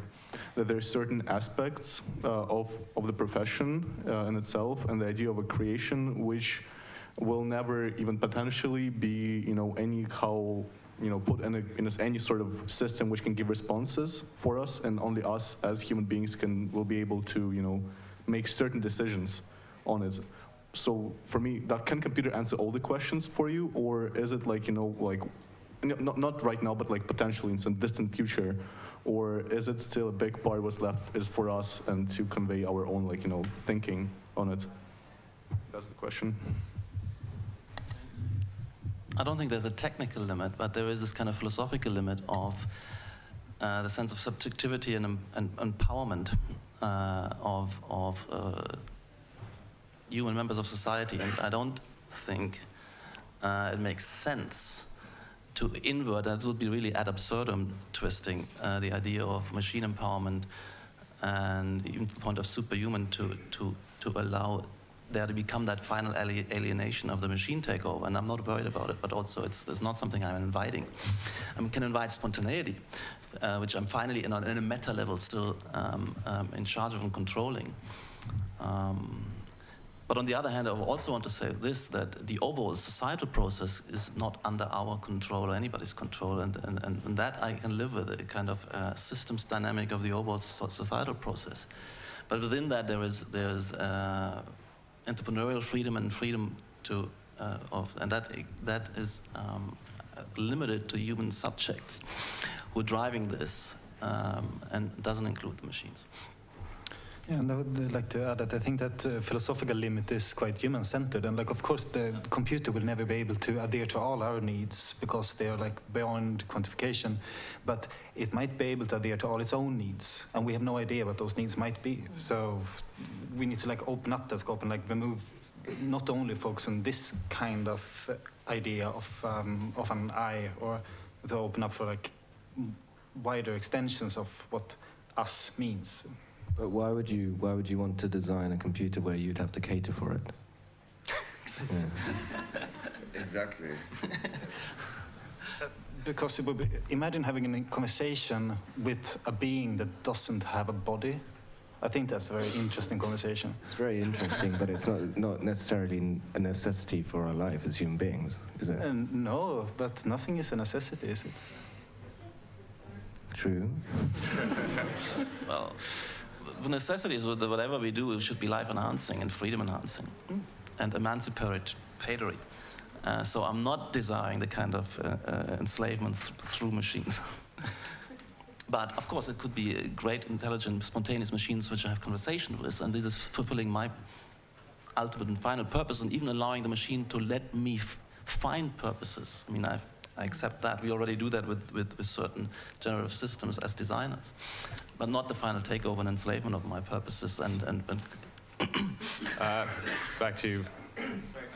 that there's certain aspects uh, of of the profession uh, in itself and the idea of a creation which will never even potentially be you know anyhow you know, put in, a, in any sort of system which can give responses for us, and only us as human beings can will be able to, you know, make certain decisions on it. So for me, that can computer answer all the questions for you, or is it like you know, like not not right now, but like potentially in some distant future, or is it still a big part what's left is for us and to convey our own like you know thinking on it? That's the question. I don't think there's a technical limit, but there is this kind of philosophical limit of uh, the sense of subjectivity and, and empowerment uh, of, of uh, human members of society. And I don't think uh, it makes sense to invert, that would be really ad absurdum twisting uh, the idea of machine empowerment and even the point of superhuman to, to, to allow there to become that final alienation of the machine takeover. And I'm not worried about it, but also it's, it's not something I'm inviting. I can invite spontaneity, uh, which I'm finally in a, in a meta level still um, um, in charge of and controlling. Um, but on the other hand, I also want to say this, that the overall societal process is not under our control or anybody's control, and, and, and, and that I can live with, a kind of uh, systems dynamic of the overall societal process. But within that, there is, there is uh, entrepreneurial freedom and freedom to uh, of and that that is um, limited to human subjects who are driving this um, and doesn't include the machines. Yeah, and I would uh, like to add that I think that uh, philosophical limit is quite human-centered, and like of course the computer will never be able to adhere to all our needs because they are like beyond quantification, but it might be able to adhere to all its own needs, and we have no idea what those needs might be. So we need to like open up that scope and like remove, not only focus on this kind of uh, idea of um, of an I, or to open up for like wider extensions of what us means. But why would you why would you want to design a computer where you'd have to cater for it? exactly. because it would be, imagine having a conversation with a being that doesn't have a body. I think that's a very interesting conversation. It's very interesting, but it's not not necessarily a necessity for our life as human beings, is it? Uh, no, but nothing is a necessity, is it? True. well the necessity is that whatever we do should be life enhancing and freedom enhancing mm. and emancipatory. Uh, so I'm not desiring the kind of uh, uh, enslavement th through machines. but of course, it could be great, intelligent, spontaneous machines which I have conversation with, and this is fulfilling my ultimate and final purpose, and even allowing the machine to let me find purposes. I mean, I've, i accept that. We already do that with, with, with certain generative systems as designers but not the final takeover and enslavement of my purposes and, and, and uh, back to you.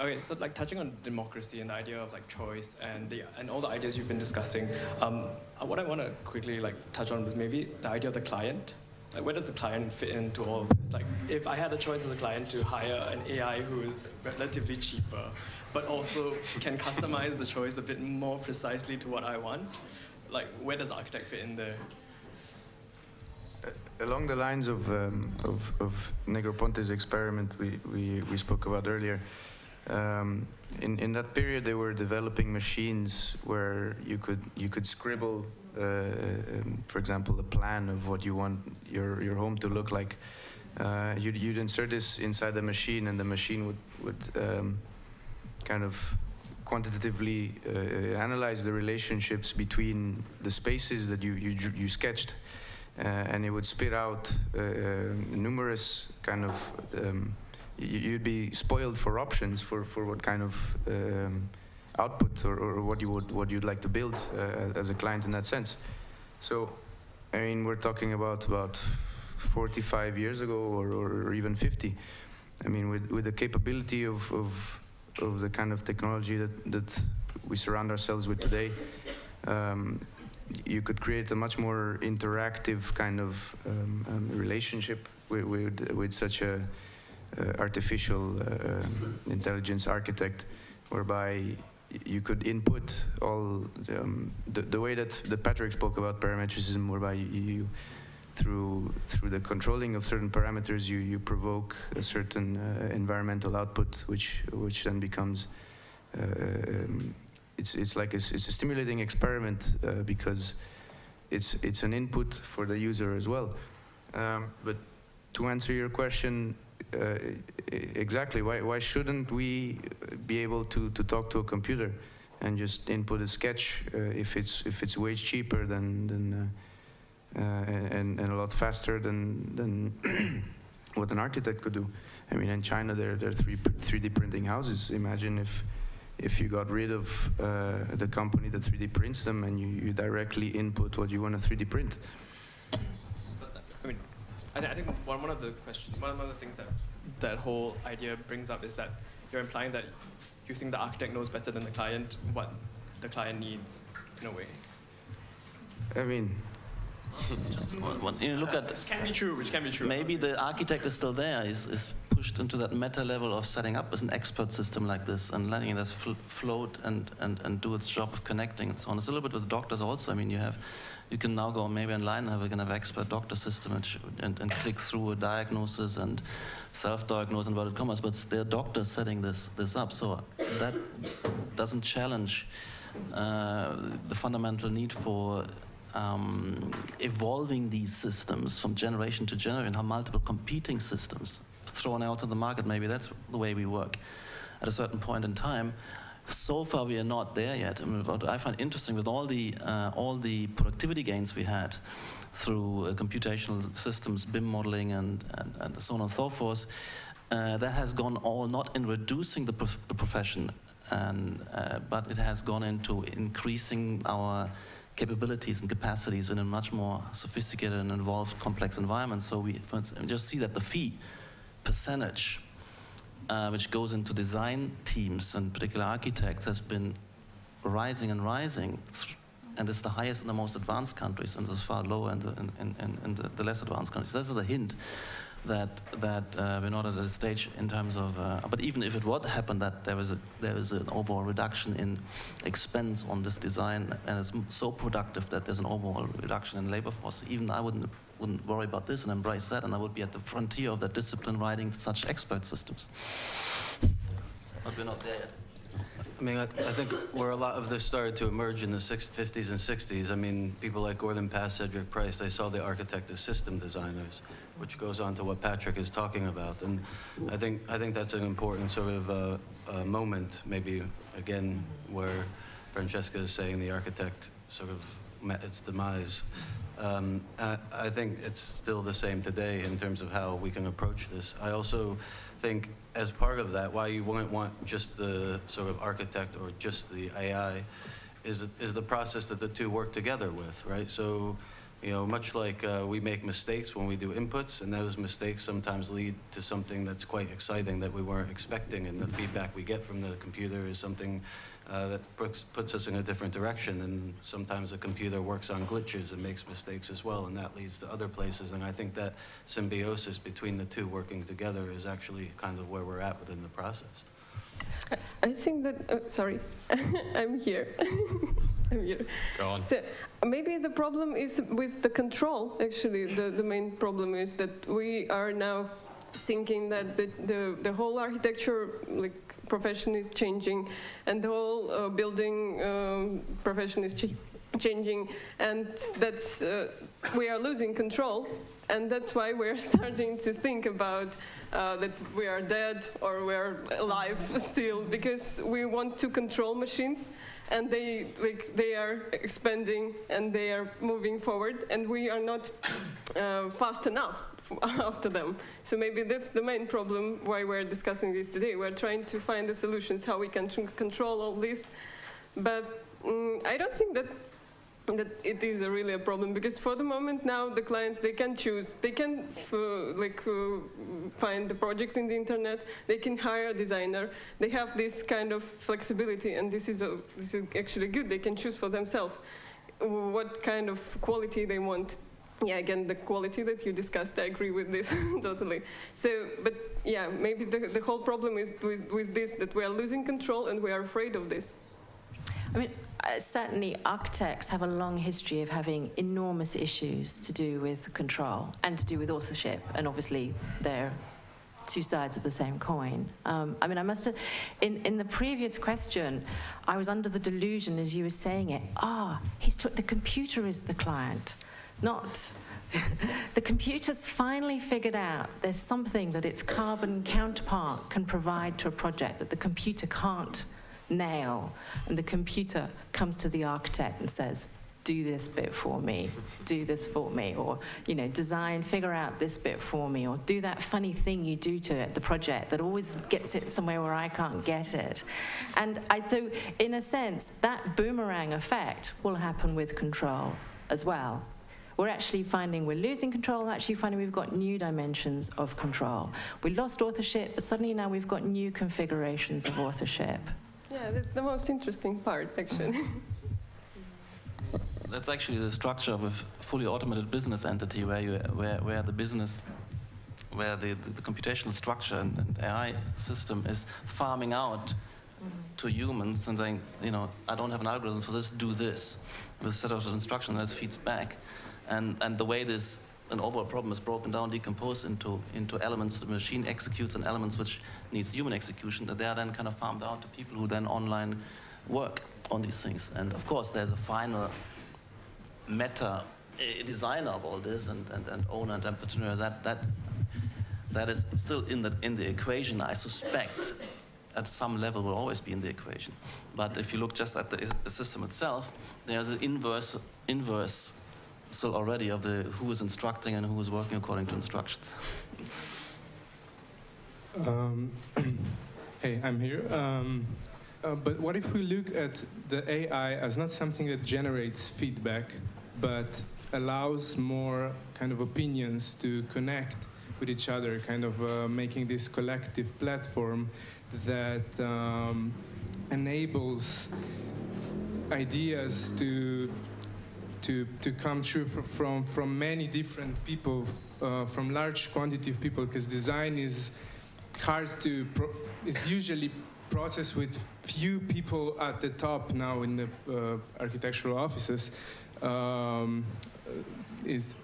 Okay, so like touching on democracy and the idea of like choice and the and all the ideas you've been discussing, um, uh, what I want to quickly like touch on was maybe the idea of the client. Like, where does the client fit into all of this? Like, if I had the choice as a client to hire an AI who is relatively cheaper, but also can customize the choice a bit more precisely to what I want, like, where does architect fit in there? along the lines of, um, of, of Negroponte's experiment we, we, we spoke about earlier, um, in, in that period they were developing machines where you could, you could scribble, uh, um, for example, a plan of what you want your, your home to look like. Uh, you'd, you'd insert this inside the machine and the machine would, would um, kind of quantitatively uh, analyze the relationships between the spaces that you, you, you sketched uh, and it would spit out uh, numerous kind of um, you'd be spoiled for options for, for what kind of um, output or, or, what you would what you'd like to build uh, as a client in that sense. So, I mean, we're talking about about 45 years ago or, or even 50. I mean, with, with the capability of, of, of the kind of technology that, that we surround ourselves with today, um, you could create a much more interactive kind of um, um, relationship with, with, with, such a artificial uh, um, intelligence architect, whereby you could input all um, the, the way that the Patrik spoke about parametricism, whereby you, you, through through the controlling of certain parameters, you you provoke a certain uh, environmental output, which which then becomes uh, um, it's it's like a, it's a stimulating experiment uh, because it's it's an input for the user as well. Um, but to answer your question, uh, exactly why why shouldn't we be able to to talk to a computer and just input a sketch uh, if it's if it's way cheaper than than uh, uh, and and a lot faster than than what an architect could do. I mean, in China, there there are three 3D printing houses. Imagine if if you got rid of uh, the company that 3D prints them and you, you directly input what you want to 3D print. I th I, think one, one of the questions, one of the things that that whole idea brings up is that you're implying that you think the architect knows better than the client what the client needs in a way. I mean, just one, one, you look at. Which can be true. Which can be true. Maybe the architect is still there. Is is pushed into that meta level of setting up as an expert system like this and letting it fl float and, and and do its job of connecting and so on. It's a little bit with doctors also. I mean, you have. You can now go maybe online and have a kind of expert doctor system and, and, and click through a diagnosis and self-diagnose inverted commas, but they're doctors setting this, this up. So that doesn't challenge uh, the fundamental need for um, evolving these systems from generation to generation, have multiple competing systems thrown out on the market. Maybe that's the way we work at a certain point in time. So far, we are not there yet. I mean, what I find interesting with all the uh, all the productivity gains we had through uh, computational systems, BIM modeling, and, and, and, so on and so forth, uh, that has gone all not in reducing the, prof the profession, and, uh, but it has gone into increasing our capabilities and capacities in a much more sophisticated and involved complex environment. So we just see that the fee percentage uh, which goes into design teams and particular architects has been rising and rising and it's the highest in the most advanced countries and it's far lower in the, in, in, in the, the less advanced countries. This is a hint that that uh, we're not at a stage in terms of. Uh, but even if it would happen that there is a there is an overall reduction in expense on this design, and it's so productive that there's an overall reduction in labor force. Even I wouldn't wouldn't worry about this and embrace that, and I would be at the frontier of that discipline writing such expert systems. But we're not there yet. I mean, I, I, think where a lot of this started to emerge in the 50s and 60s, I mean, people like Gordon Pask, Cedric Price, they saw the architect as system designers which goes on to what Patrik is talking about. And I think, I think that's an important sort of uh, uh, moment, maybe again, where Francesca is saying the architect sort of met its demise. Um, I, I, think it's still the same today in terms of how we can approach this. I also think as part of that, why you wouldn't want just the sort of architect or just the AI is, is the process that the two work together with, right? So you know, much like uh, we make mistakes when we do inputs, and those mistakes sometimes lead to something that's quite exciting that we weren't expecting, and the feedback we get from the computer is something uh, that puts, puts us in a different direction. And sometimes the computer works on glitches and makes mistakes as well, and that leads to other places. And I think that symbiosis between the two working together is actually kind of where we're at within the process. I think that, oh, sorry, I'm here. I'm here. Go on. So maybe the problem is with the control. Actually, the, the main problem is that we are now thinking that the, the, the whole architecture like profession is changing and the whole uh, building um, profession is changing changing and that's uh, we are losing control and that's why we're starting to think about uh, that we are dead or we're alive still because we want to control machines and they like they are expanding and they are moving forward and we are not uh, fast enough after them. So maybe that's the main problem why we're discussing this today. We're trying to find the solutions how we can control all this. But um, i don't think that that it is a really a problem because for the moment now the clients they can choose. They can uh, like uh, find the project in the internet. They can hire a designer. They have this kind of flexibility and this is a, this is actually good. They can choose for themselves what kind of quality they want yeah again the quality that you discussed i agree with this totally. So but yeah maybe the, the whole problem is with, with this that we are losing control and we are afraid of this. I mean, uh, certainly architects have a long history of having enormous issues to do with control and to do with authorship, and obviously they're two sides of the same coin. Um, I mean, I must have, in, in the previous question, I was under the delusion as you were saying it, ah, he's took, the computer is the client, not. The computer's finally figured out there's something that its carbon counterpart can provide to a project that the computer can't nail, and the computer comes to the architect and says, do this bit for me, do this for me, or you know, design, figure out this bit for me, or do that funny thing you do to it, the project that always gets it somewhere where I can't get it. And I, so, in a sense, that boomerang effect will happen with control as well. We're actually finding we're losing control, actually finding we've got new dimensions of control. We lost authorship, but suddenly now we've got new configurations of authorship. Yeah, that's the most interesting part, actually. that's actually the structure of a fully automated business entity where, you, where, where the business, where the, the, the computational structure and, and, AI system is farming out mm-hmm. to humans and saying, you know, I don't have an algorithm for this, do this, with a set of instructions that feeds back. And, and the way this an overall problem is broken down, decomposed into, into elements the machine executes and elements which needs human execution, that they are then kind of farmed out to people who then online work on these things. And of course, there's a final meta designer of all this and, and, and owner and entrepreneur. That, that, that is still in the, in the equation, I suspect, at some level will always be in the equation. But if you look just at the, system itself, there's an inverse, inverse still already of the who is instructing and who is working according to instructions. Um, hey, I'm here. Um, uh, but what if we look at the AI as not something that generates feedback, but allows more kind of opinions to connect with each other, kind of uh, making this collective platform that um, enables ideas to to, to come true from, from many different people, uh, from large quantity of people, because design is hard to, pro- is usually processed with few people at the top now in the uh, architectural offices. Um, is,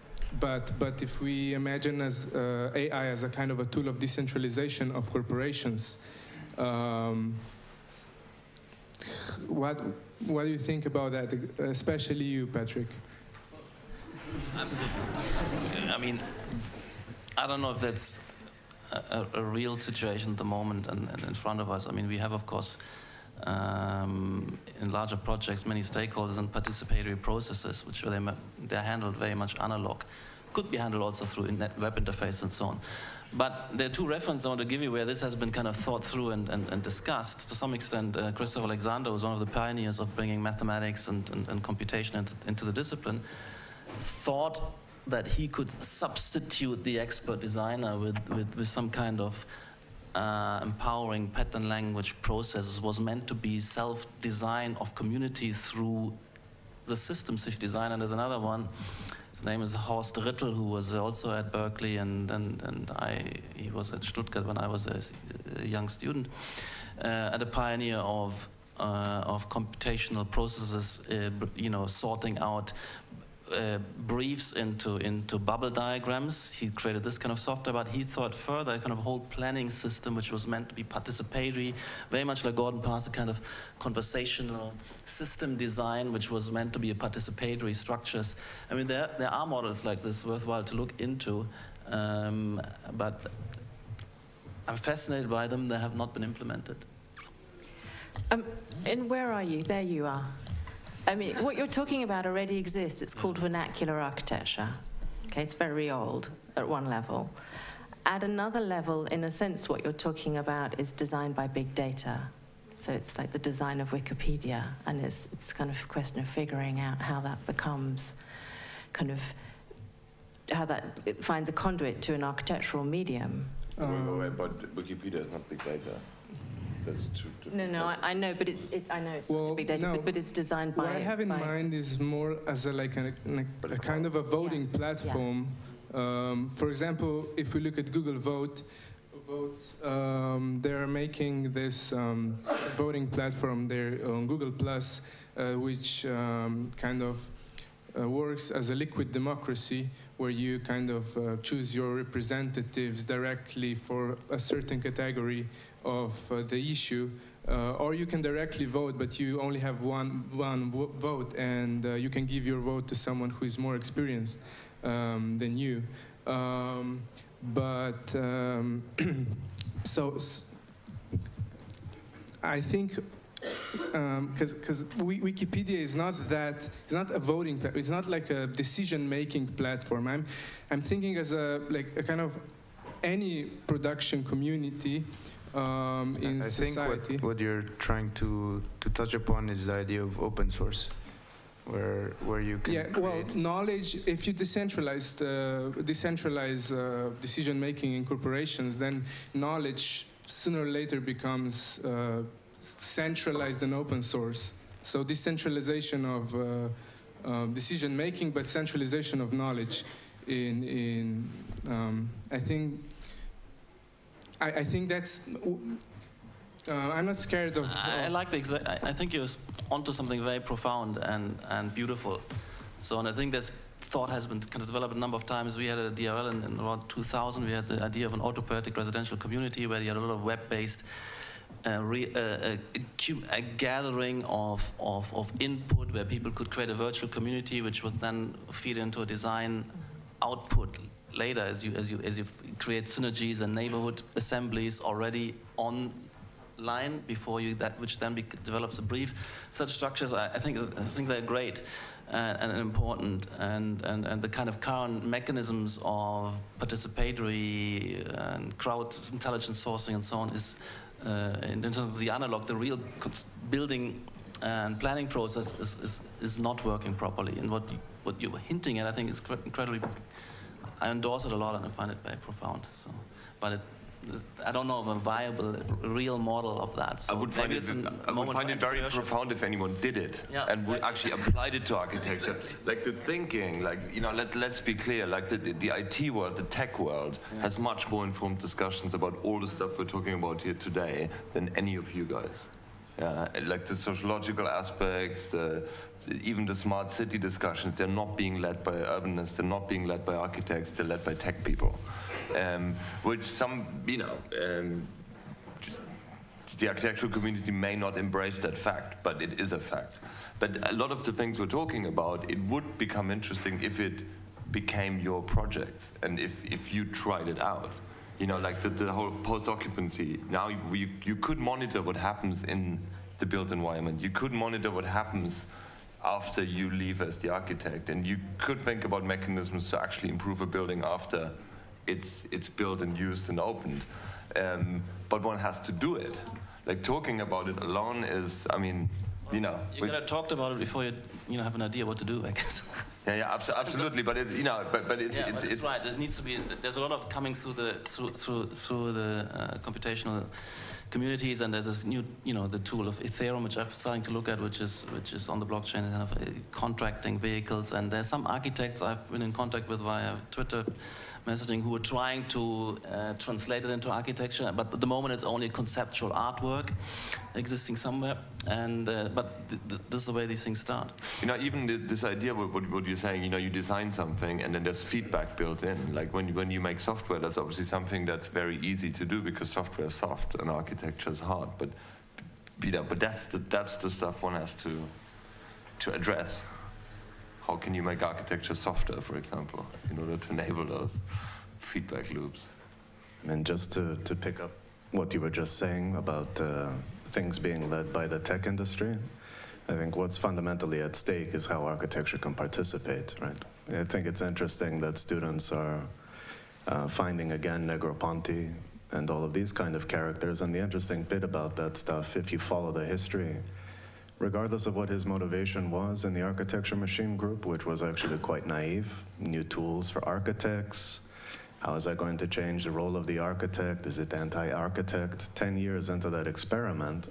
but, but if we imagine as uh, AI as a kind of a tool of decentralization of corporations, um, what what do you think about that, especially you, Patrik? I mean, I don't know if that's a, a real situation at the moment and, and, in front of us. I mean, we have, of course, um, in larger projects, many stakeholders and participatory processes, which they, they're handled very much analog. Could be handled also through web interface and so on. But there are two references I want to give you where this has been kind of thought through and, and, and discussed. To some extent, uh, Christopher Alexander was one of the pioneers of bringing mathematics and, and, and computation into, into the discipline. Thought that he could substitute the expert designer with, with, with some kind of uh, empowering pattern language processes was meant to be self-design of communities through the systems of design. And there's another one his name is Horst Rittel, who was also at Berkeley, and, and, and I, he was at Stuttgart when I was a, a young student, uh, and a pioneer of uh, of computational processes, uh, you know, sorting out uh, briefs into into bubble diagrams. He created this kind of software, but he thought further, a kind of whole planning system which was meant to be participatory, very much like Gordon Pask, a kind of conversational system design, which was meant to be a participatory structures. I mean, there there are models like this worthwhile to look into, um, but I'm fascinated by them. They have not been implemented. Um, and where are you? There you are. I mean, what you're talking about already exists. It's called vernacular architecture. Okay, it's very old at one level. At another level, in a sense, what you're talking about is designed by big data. So it's like the design of Wikipedia, and it's, it's kind of a question of figuring out how that becomes kind of how that it finds a conduit to an architectural medium. wait, wait, um, wait, but Wikipedia is not big data. That's true. No, no, I, I know, but it's it, I know it's not big data, no. but, but it's designed by. What I have in mind is more as a like a, a, a kind of a voting platform. Um, for example, if we look at Google Vote, votes, um, they're making this um, voting platform there on Google Plus, uh, which um, kind of uh, works as a liquid democracy where you kind of uh, choose your representatives directly for a certain category of uh, the issue. Uh, or you can directly vote, but you only have one, one vo- vote, and uh, you can give your vote to someone who is more experienced um, than you. Um, but um, so I think because Wikipedia is not that it's not a voting it's not like a decision making platform. I'm I'm thinking as a like a kind of any production community um, in I think what, what you're trying to, to touch upon is the idea of open source, where where you can yeah, well, knowledge. If you decentralize uh, decentralize uh, decision making in corporations, then knowledge sooner or later becomes uh, centralized and open source. So decentralization of uh, uh, decision making, but centralization of knowledge. In in um, I think I, I think that's. Uh, I'm not scared of. I, I like the exact. I, think you're onto something very profound and, and beautiful. So, and I think this thought has been kind of developed a number of times. We had at DRL in, in around 2000. We had the idea of an autopoietic residential community where you had a lot of web-based. Uh, re, uh, a, a gathering of, of, of input where people could create a virtual community which would then feed into a design output later as you as you as you create synergies and neighborhood assemblies already online before you that which then develops a brief such structures I, I think I think they're great uh, and important. And, and and the kind of current mechanisms of participatory and crowd intelligence sourcing and so on is uh, in terms of the analog the real building and planning process is, is, is not working properly. And what what you were hinting at I think is incredibly I endorse it a lot and I find it very profound. So, but it, I don't know of a viable, real model of that. So I would find it, it's a I would find it very profound if anyone did it Yeah, and would actually applied it to architecture. Like the thinking, like you know, let let's be clear. Like the the IT world, the tech world, has much more informed discussions about all the stuff we're talking about here today than any of you guys. Yeah, like the sociological aspects, the, even the smart city discussions, they're not being led by urbanists, they're not being led by architects, they're led by tech people. Um, which some, you know, um, the architectural community may not embrace that fact, but it is a fact. But a lot of the things we're talking about, it would become interesting if it became your projects and if, if you tried it out. You know, like the, the whole post occupancy. Now you, you could monitor what happens in the built environment. You could monitor what happens after you leave as the architect. And you could think about mechanisms to actually improve a building after it's, it's built and used and opened. Um, but one has to do it. Like talking about it alone is, I mean, you know. You gotta talk about it before you, you know, have an idea what to do. I guess. yeah, yeah, abso- absolutely. But it, you know, but, but it's, yeah, it's, but it's it's right. There needs to be. There's a lot of coming through the through through through the uh, computational communities, and there's this new, you know, the tool of Ethereum, which I'm starting to look at, which is which is on the blockchain, kind of uh, contracting vehicles. And there's some architects I've been in contact with via Twitter, messaging who are trying to uh, translate it into architecture, but at the moment it's only conceptual artwork existing somewhere. And uh, but th th this is the way these things start. You know, even th this idea, what, what, you're saying, you know, you design something and then there's feedback built in. Like when you, when you make software, that's obviously something that's very easy to do because software is soft and architecture is hard. But you know, but that's the that's the stuff one has to to address. How can you make architecture softer, for example, in order to enable those feedback loops? And just to, to pick up what you were just saying about uh, things being led by the tech industry, I think what's fundamentally at stake is how architecture can participate, right? I think it's interesting that students are uh, finding again Negroponte and all of these kind of characters. And the interesting bit about that stuff, if you follow the history, regardless of what his motivation was in the architecture machine group, which was actually quite naive, new tools for architects, how is that going to change the role of the architect? Is it anti-architect? 10 years into that experiment,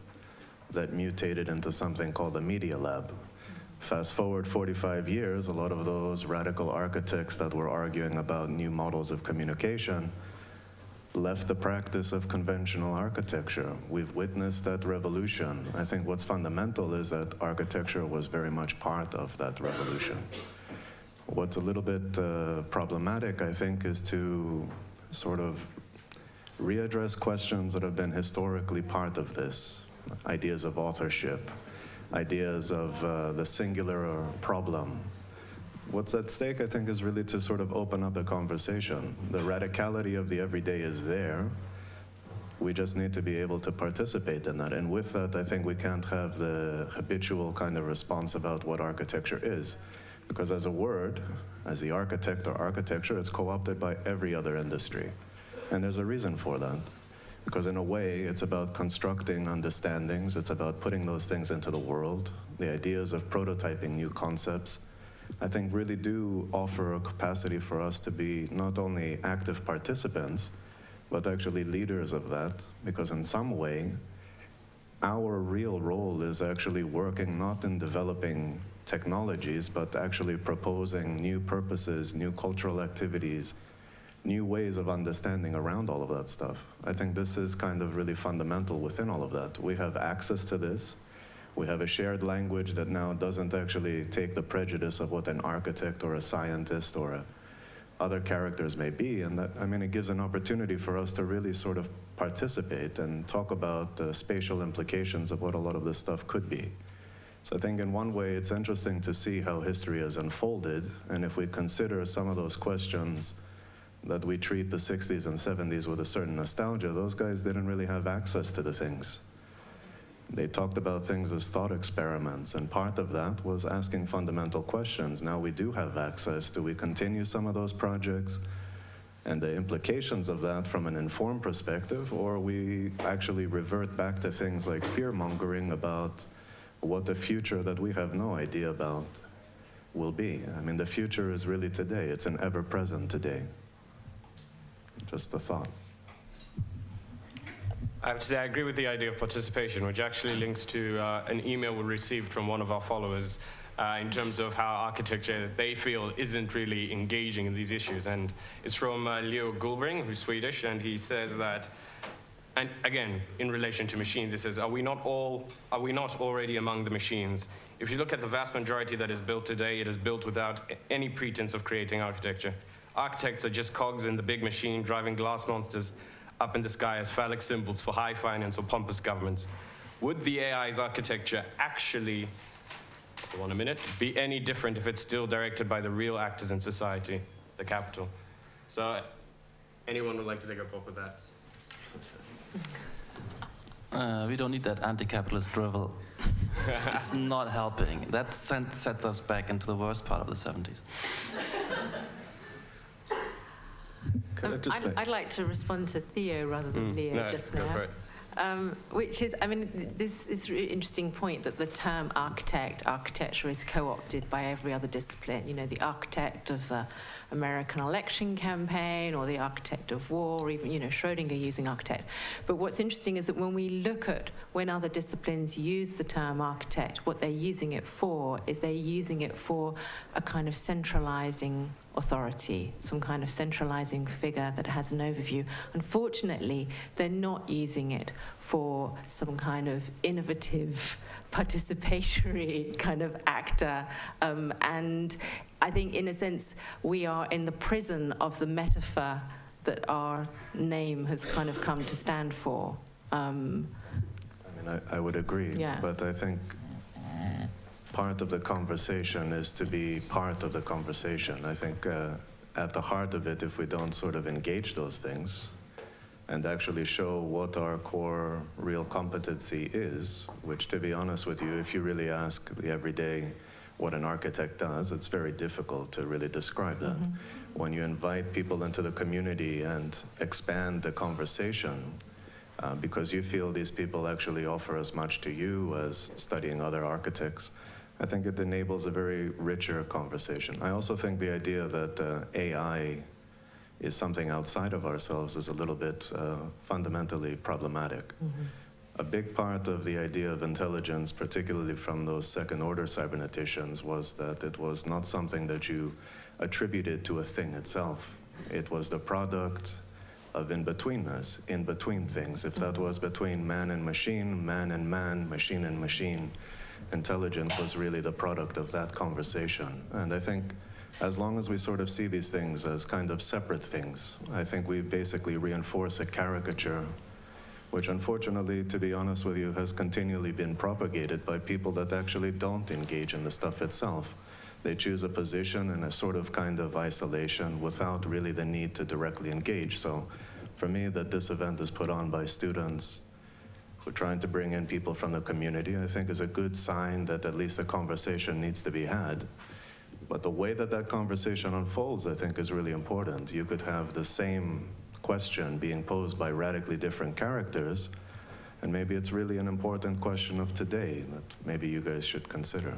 that mutated into something called the Media Lab. Fast forward 45 years, a lot of those radical architects that were arguing about new models of communication left the practice of conventional architecture. We've witnessed that revolution. I think what's fundamental is that architecture was very much part of that revolution. What's a little bit uh, problematic, I think, is to sort of readdress questions that have been historically part of this. Ideas of authorship, ideas of uh, the singular problem, what's at stake, I think, is really to sort of open up the conversation. The radicality of the everyday is there. We just need to be able to participate in that. And with that, I think we can't have the habitual kind of response about what architecture is. Because as a word, as the architect or architecture, it's co-opted by every other industry. And there's a reason for that. Because in a way, it's about constructing understandings, it's about putting those things into the world, the ideas of prototyping new concepts, I think really do offer a capacity for us to be not only active participants, but actually leaders of that, because in some way, our real role is actually working not in developing technologies, but actually proposing new purposes, new cultural activities, new ways of understanding around all of that stuff. I think this is kind of really fundamental within all of that. We have access to this. We have a shared language that now doesn't actually take the prejudice of what an architect or a scientist or a, other characters may be. And that, I mean, it gives an opportunity for us to really sort of participate and talk about the spatial implications of what a lot of this stuff could be. So I think in one way it's interesting to see how history has unfolded. And if we consider some of those questions that we treat the 60s and 70s with a certain nostalgia, those guys didn't really have access to the things. They talked about things as thought experiments, and part of that was asking fundamental questions. Now we do have access. Do we continue some of those projects? And the implications of that from an informed perspective, or we actually revert back to things like fear mongering about what the future that we have no idea about will be. I mean, the future is really today, it's an ever present today. Just a thought. I have to say, I agree with the idea of participation, which actually links to uh, an email we received from one of our followers uh, in terms of how architecture they feel isn't really engaging in these issues. And it's from uh, Leo Gullbring, who's Swedish, and he says that, and again, in relation to machines, he says, are we not all, are we not already among the machines? If you look at the vast majority that is built today, it is built without any pretense of creating architecture. Architects are just cogs in the big machine driving glass monsters up in the sky as phallic symbols for high finance or pompous governments. Would the AI's architecture actually, one a minute, be any different if it's still directed by the real actors in society, the capital? So, anyone would like to take a pop at that? Uh, we don't need that anti-capitalist drivel. it's not helping. That sets us back into the worst part of the 70s. Um, I'd, I'd, like to respond to Theo rather than mm. Leo no, just now. Um, which is, I mean, this is an really interesting point that the term architect, architecture is co-opted by every other discipline. You know, the architect of the American election campaign or the architect of war, or even, you know, Schrodinger using architect. But what's interesting is that when we look at when other disciplines use the term architect, what they're using it for is they're using it for a kind of centralizing authority, some kind of centralizing figure that has an overview. Unfortunately, they're not using it for some kind of innovative, participatory kind of actor. Um, and I think, in a sense, we are in the prison of the metaphor that our name has kind of come to stand for. Um, I mean, I, I would agree, Yeah. but I think part of the conversation is to be part of the conversation. I think uh, at the heart of it, if we don't sort of engage those things and actually show what our core real competency is, which to be honest with you, if you really ask the everyday what an architect does, it's very difficult to really describe that. When you invite people into the community and expand the conversation, uh, because you feel these people actually offer as much to you as studying other architects, I think it enables a very richer conversation. I also think the idea that uh, AI is something outside of ourselves is a little bit uh, fundamentally problematic. A big part of the idea of intelligence, particularly from those second order cyberneticians, was that it was not something that you attributed to a thing itself. It was the product of in betweenness, in between things. If that was between man and machine, man and man, machine and machine, intelligence was really the product of that conversation. And I think as long as we sort of see these things as kind of separate things, I think we basically reinforce a caricature, which unfortunately, to be honest with you, has continually been propagated by people that actually don't engage in the stuff itself. They choose a position in a sort of kind of isolation without really the need to directly engage. So for me, that this event is put on by students who are trying to bring in people from the community, I think is a good sign that at least a conversation needs to be had. But the way that that conversation unfolds, I think, is really important. You could have the same question being posed by radically different characters, and maybe it's really an important question of today that maybe you guys should consider.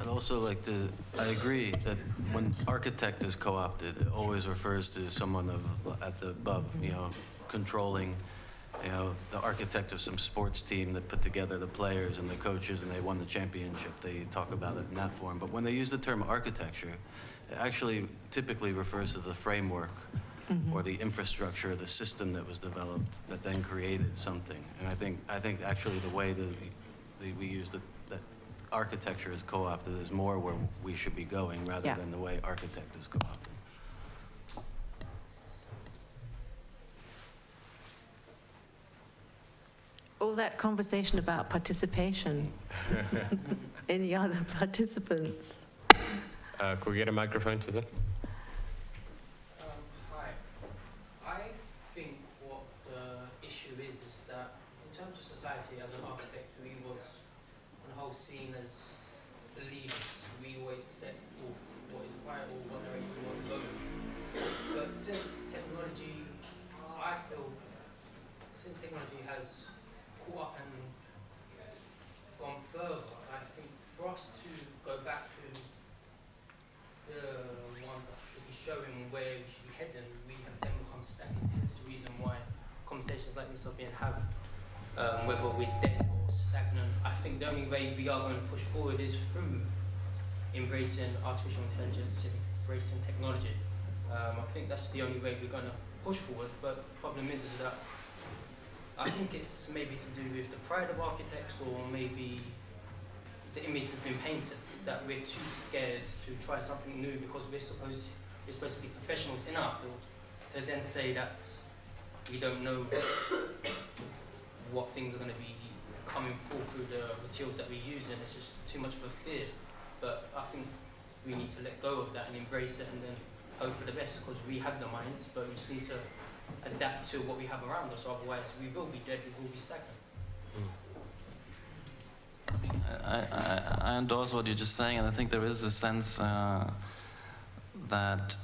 I'd also like to, I agree that when architect is co-opted, it always refers to someone of, at the above, you know, controlling, you know, the architect of some sports team that put together the players and the coaches and they won the championship. They talk about it in that form. But when they use the term architecture, it actually typically refers to the framework mm-hmm. or the infrastructure, the system that was developed that then created something. And I think, I think actually the way that we, that we use the, that architecture is co-opted is more where we should be going rather Yeah. than the way architect is co-opted. all that conversation about participation. Any other participants? Uh, could we get a microphone to them? Um, hi. I think what the issue is is that in terms of society as an architect, we was on the whole seen as the leaders. We always set forth what is viable, what direction we want to go. But since technology, I feel, since technology has and gone further, I think for us to go back to the ones that should be showing where we should be heading, we have then become stagnant. It's the reason why conversations like this are being had, um, whether we're dead or stagnant. I think the only way we are going to push forward is through embracing artificial intelligence, embracing technology. Um, I think that's the only way we're going to push forward. But the problem is, is that I think it's maybe to do with the pride of architects or maybe the image we've been painted that we're too scared to try something new because we're supposed we're supposed to be professionals in our field to then say that we don't know what things are going to be coming forth through the materials that we're using. It's just too much of a fear. But I think we need to let go of that and embrace it and then hope for the best because we have the minds, but we just need to adapt to what we have around us. Otherwise, we will be dead. We will be stagnant. I, I, I endorse what you're just saying, and I think there is a sense uh, that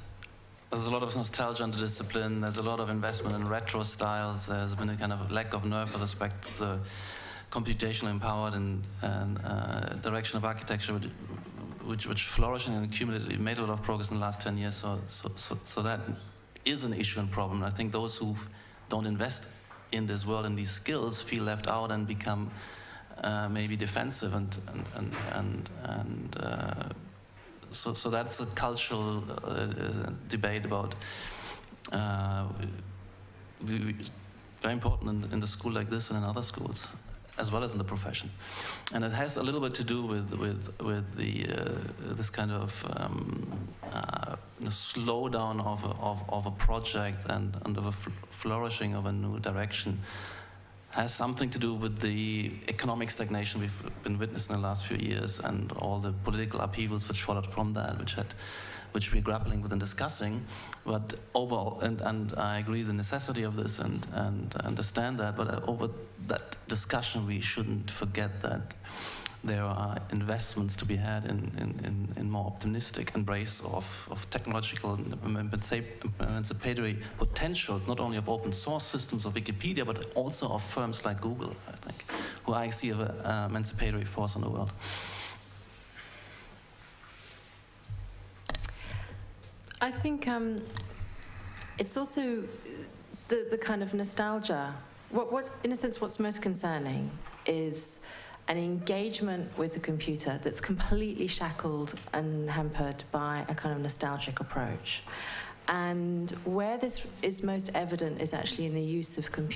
there's a lot of nostalgia the discipline. There's a lot of investment in retro styles. There's been a kind of lack of nerve with respect to the computational empowered and, and uh, direction of architecture, which, which, which flourished and accumulated, made a lot of progress in the last 10 years. So, so, so, so that is an issue and problem. I think those who don't invest in this world and these skills feel left out and become uh, maybe defensive and and and and, uh, so, so that's a cultural uh, debate about. Uh, we, very important in, in the school like this and in other schools as well as in the profession. And it has a little bit to do with, with, with the, uh, this kind of um, uh, slowdown of a, of, of a project and, and of a flourishing of a new direction has something to do with the economic stagnation we've been witnessing in the last few years and all the political upheavals which followed from that, which had which we're grappling with and discussing. But overall, and, and I agree the necessity of this and, and understand that, but over that discussion, we shouldn't forget that there are investments to be had in, in, in, in more optimistic embrace of, of technological emancipatory potentials, not only of open source systems of Wikipedia, but also of firms like Google, I think, who I see as an emancipatory force in the world. I think um, it's also the, the kind of nostalgia. What, what's, in a sense, what's most concerning is an engagement with the computer that's completely shackled and hampered by a kind of nostalgic approach. And where this is most evident is actually in the use of com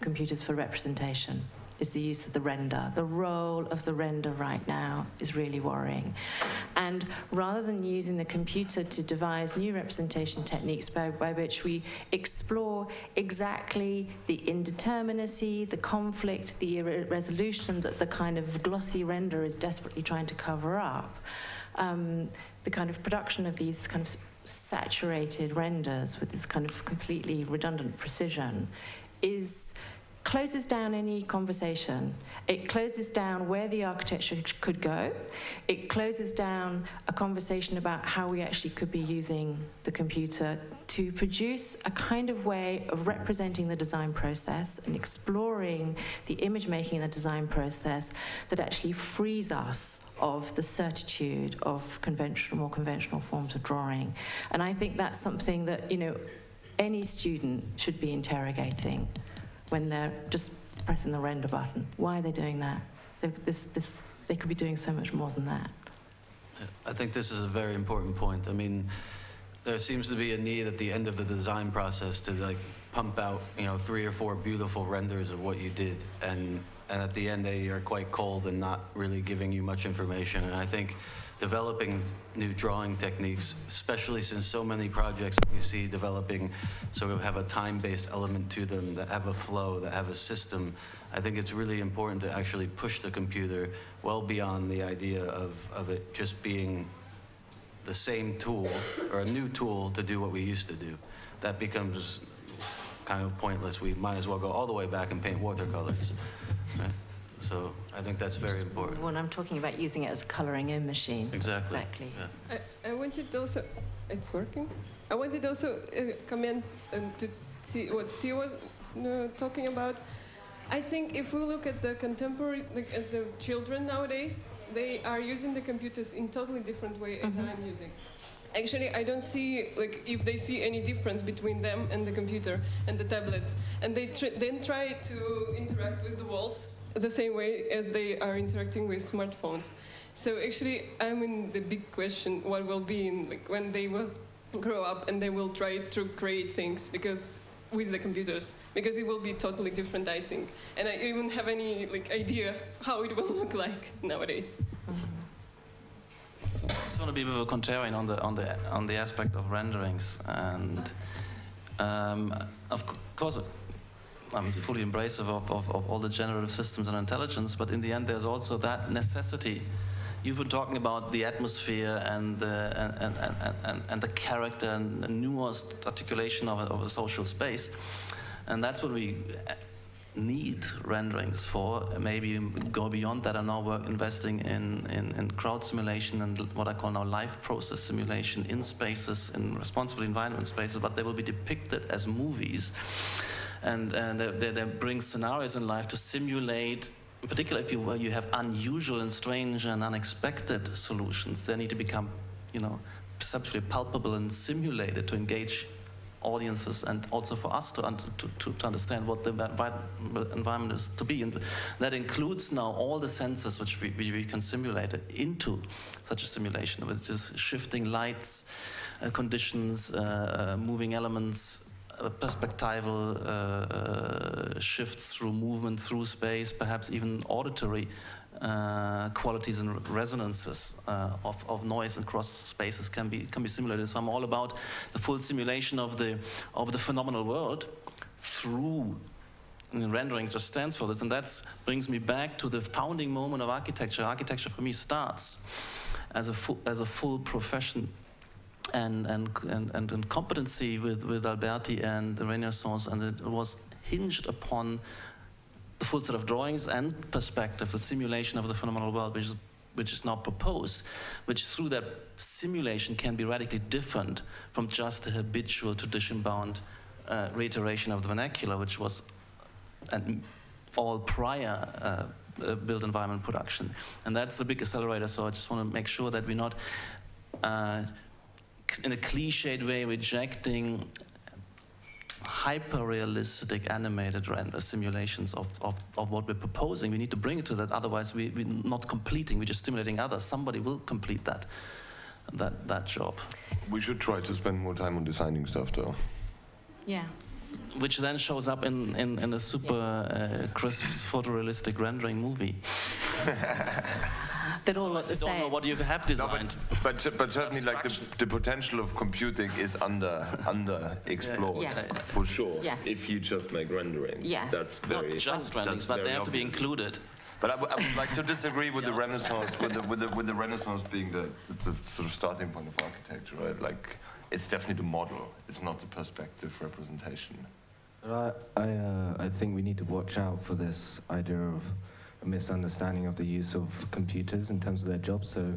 computers for representation is the use of the render. The role of the render right now is really worrying. And rather than using the computer to devise new representation techniques by, by which we explore exactly the indeterminacy, the conflict, the resolution that the kind of glossy render is desperately trying to cover up, um, the kind of production of these kind of saturated renders with this kind of completely redundant precision is closes down any conversation. It closes down where the architecture could go. It closes down a conversation about how we actually could be using the computer to produce a kind of way of representing the design process and exploring the image making in the design process that actually frees us of the certitude of conventional, more conventional forms of drawing. And I think that's something that, you know, any student should be interrogating when they're just pressing the render button. Why are they doing that? This, this, they could be doing so much more than that. I think this is a very important point. I mean, there seems to be a need at the end of the design process to like pump out, you know, three or four beautiful renders of what you did, and and at the end they are quite cold and not really giving you much information. And I think developing new drawing techniques, especially since so many projects we see developing sort of have a time-based element to them, that have a flow, that have a system. I think it's really important to actually push the computer well beyond the idea of, of it just being the same tool or a new tool to do what we used to do. That becomes kind of pointless. We might as well go all the way back and paint watercolors. Right? So I think that's very important. When I'm talking about using it as a coloring in machine. Exactly. Exactly. Yeah. I, I wanted also, it's working. I wanted also uh, comment and to see what Theo was uh, talking about. I think if we look at the contemporary, like at the children nowadays, they are using the computers in totally different way as mm -hmm. I'm using. Actually, I don't see like if they see any difference between them and the computer and the tablets, and they tr then try to interact with the walls the same way as they are interacting with smartphones. So actually, I'm in the big question: what will be in like when they will grow up and they will try to create things because with the computers because it will be totally different I think and I even have any like idea how it will look like nowadays. I just want to be a bit contrarian on the on the on the aspect of renderings and um, of course I'm fully embracive of, of, of all the generative systems and intelligence, but in the end, there's also that necessity. You've been talking about the atmosphere and the, and, and, and, and the character and nuanced articulation of a, of a social space. And that's what we need renderings for. Maybe go beyond that and now work investing in, in, in, crowd simulation and what I call now live process simulation in spaces, in responsible environment spaces, but they will be depicted as movies and, and they, they bring scenarios in life to simulate particularly if you, you have unusual and strange and unexpected solutions, they need to become, you know, perceptually palpable and simulated to engage audiences and also for us to, to, to, understand what the environment is to be. And that includes now all the senses which we, we can simulate into such a simulation, which is shifting lights, uh, conditions, uh, uh moving elements, perspectival uh, shifts through movement, through space, perhaps even auditory uh, qualities and resonances uh, of, of noise across spaces can be can be simulated. So I'm all about the full simulation of the of the phenomenal world through and rendering just stands for this, and that brings me back to the founding moment of architecture. Architecture for me starts as a full, as a full profession and, and, and, and, competency with, with Alberti and the Renaissance, and it was hinged upon the full set of drawings and perspective, the simulation of the phenomenal world, which is, which is now proposed, which through that simulation can be radically different from just the habitual tradition-bound uh, reiteration of the vernacular, which was an all prior uh, uh, built environment production. And that's the big accelerator, so I just want to make sure that we're not uh, in a cliched way rejecting hyper-realistic animated render simulations of, of, of what we're proposing. We need to bring it to that, otherwise we, we're not completing, we're just stimulating others. Somebody will complete that, that, that job. We should try to spend more time on designing stuff though. Yeah. Which then shows up in, in, in a super uh, crisp photorealistic rendering movie. that all look the same. don't know what you have designed. No, but, but, but certainly, like the, the potential of computing is under under explored yes. for sure. Yes. If you just make renderings, yes. that's very not just renderings, but they have obvious. to be included. But I, I would like to disagree with the Renaissance, with the, with the, with the Renaissance being the, the, the sort of starting point of architecture, right? Like, it's definitely the model. It's not the perspective representation. But I, I, uh, I think we need to watch out for this idea of a misunderstanding of the use of computers in terms of their jobs. So,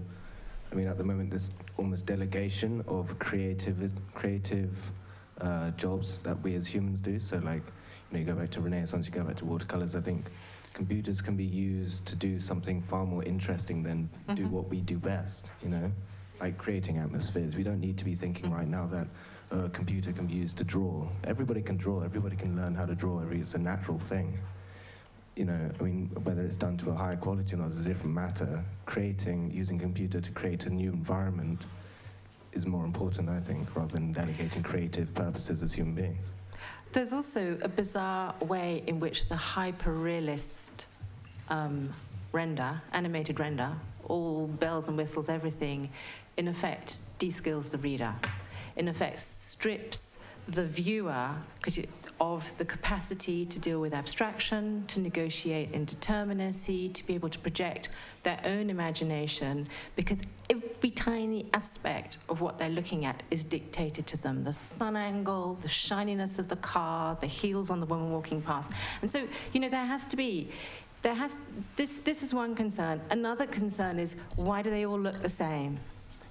I mean, at the moment, there's almost delegation of creative, creative uh, jobs that we as humans do. So, like, you know, you go back to Renaissance, you go back to watercolors. I think computers can be used to do something far more interesting than mm-hmm. do what we do best. You know, like creating atmospheres. We don't need to be thinking right now that a computer can be used to draw. Everybody can draw. Everybody can learn how to draw. It's a natural thing you know, I mean, whether it's done to a higher quality or not is a different matter. Creating, using computer to create a new environment is more important, I think, rather than dedicating creative purposes as human beings. There's also a bizarre way in which the hyper-realist um, render, animated render, all bells and whistles, everything, in effect de-skills the reader. In effect, strips the viewer, of the capacity to deal with abstraction, to negotiate indeterminacy, to be able to project their own imagination, because every tiny aspect of what they're looking at is dictated to them. The sun angle, the shininess of the car, the heels on the woman walking past. And so, you know, there has to be there has this this is one concern. Another concern is why do they all look the same?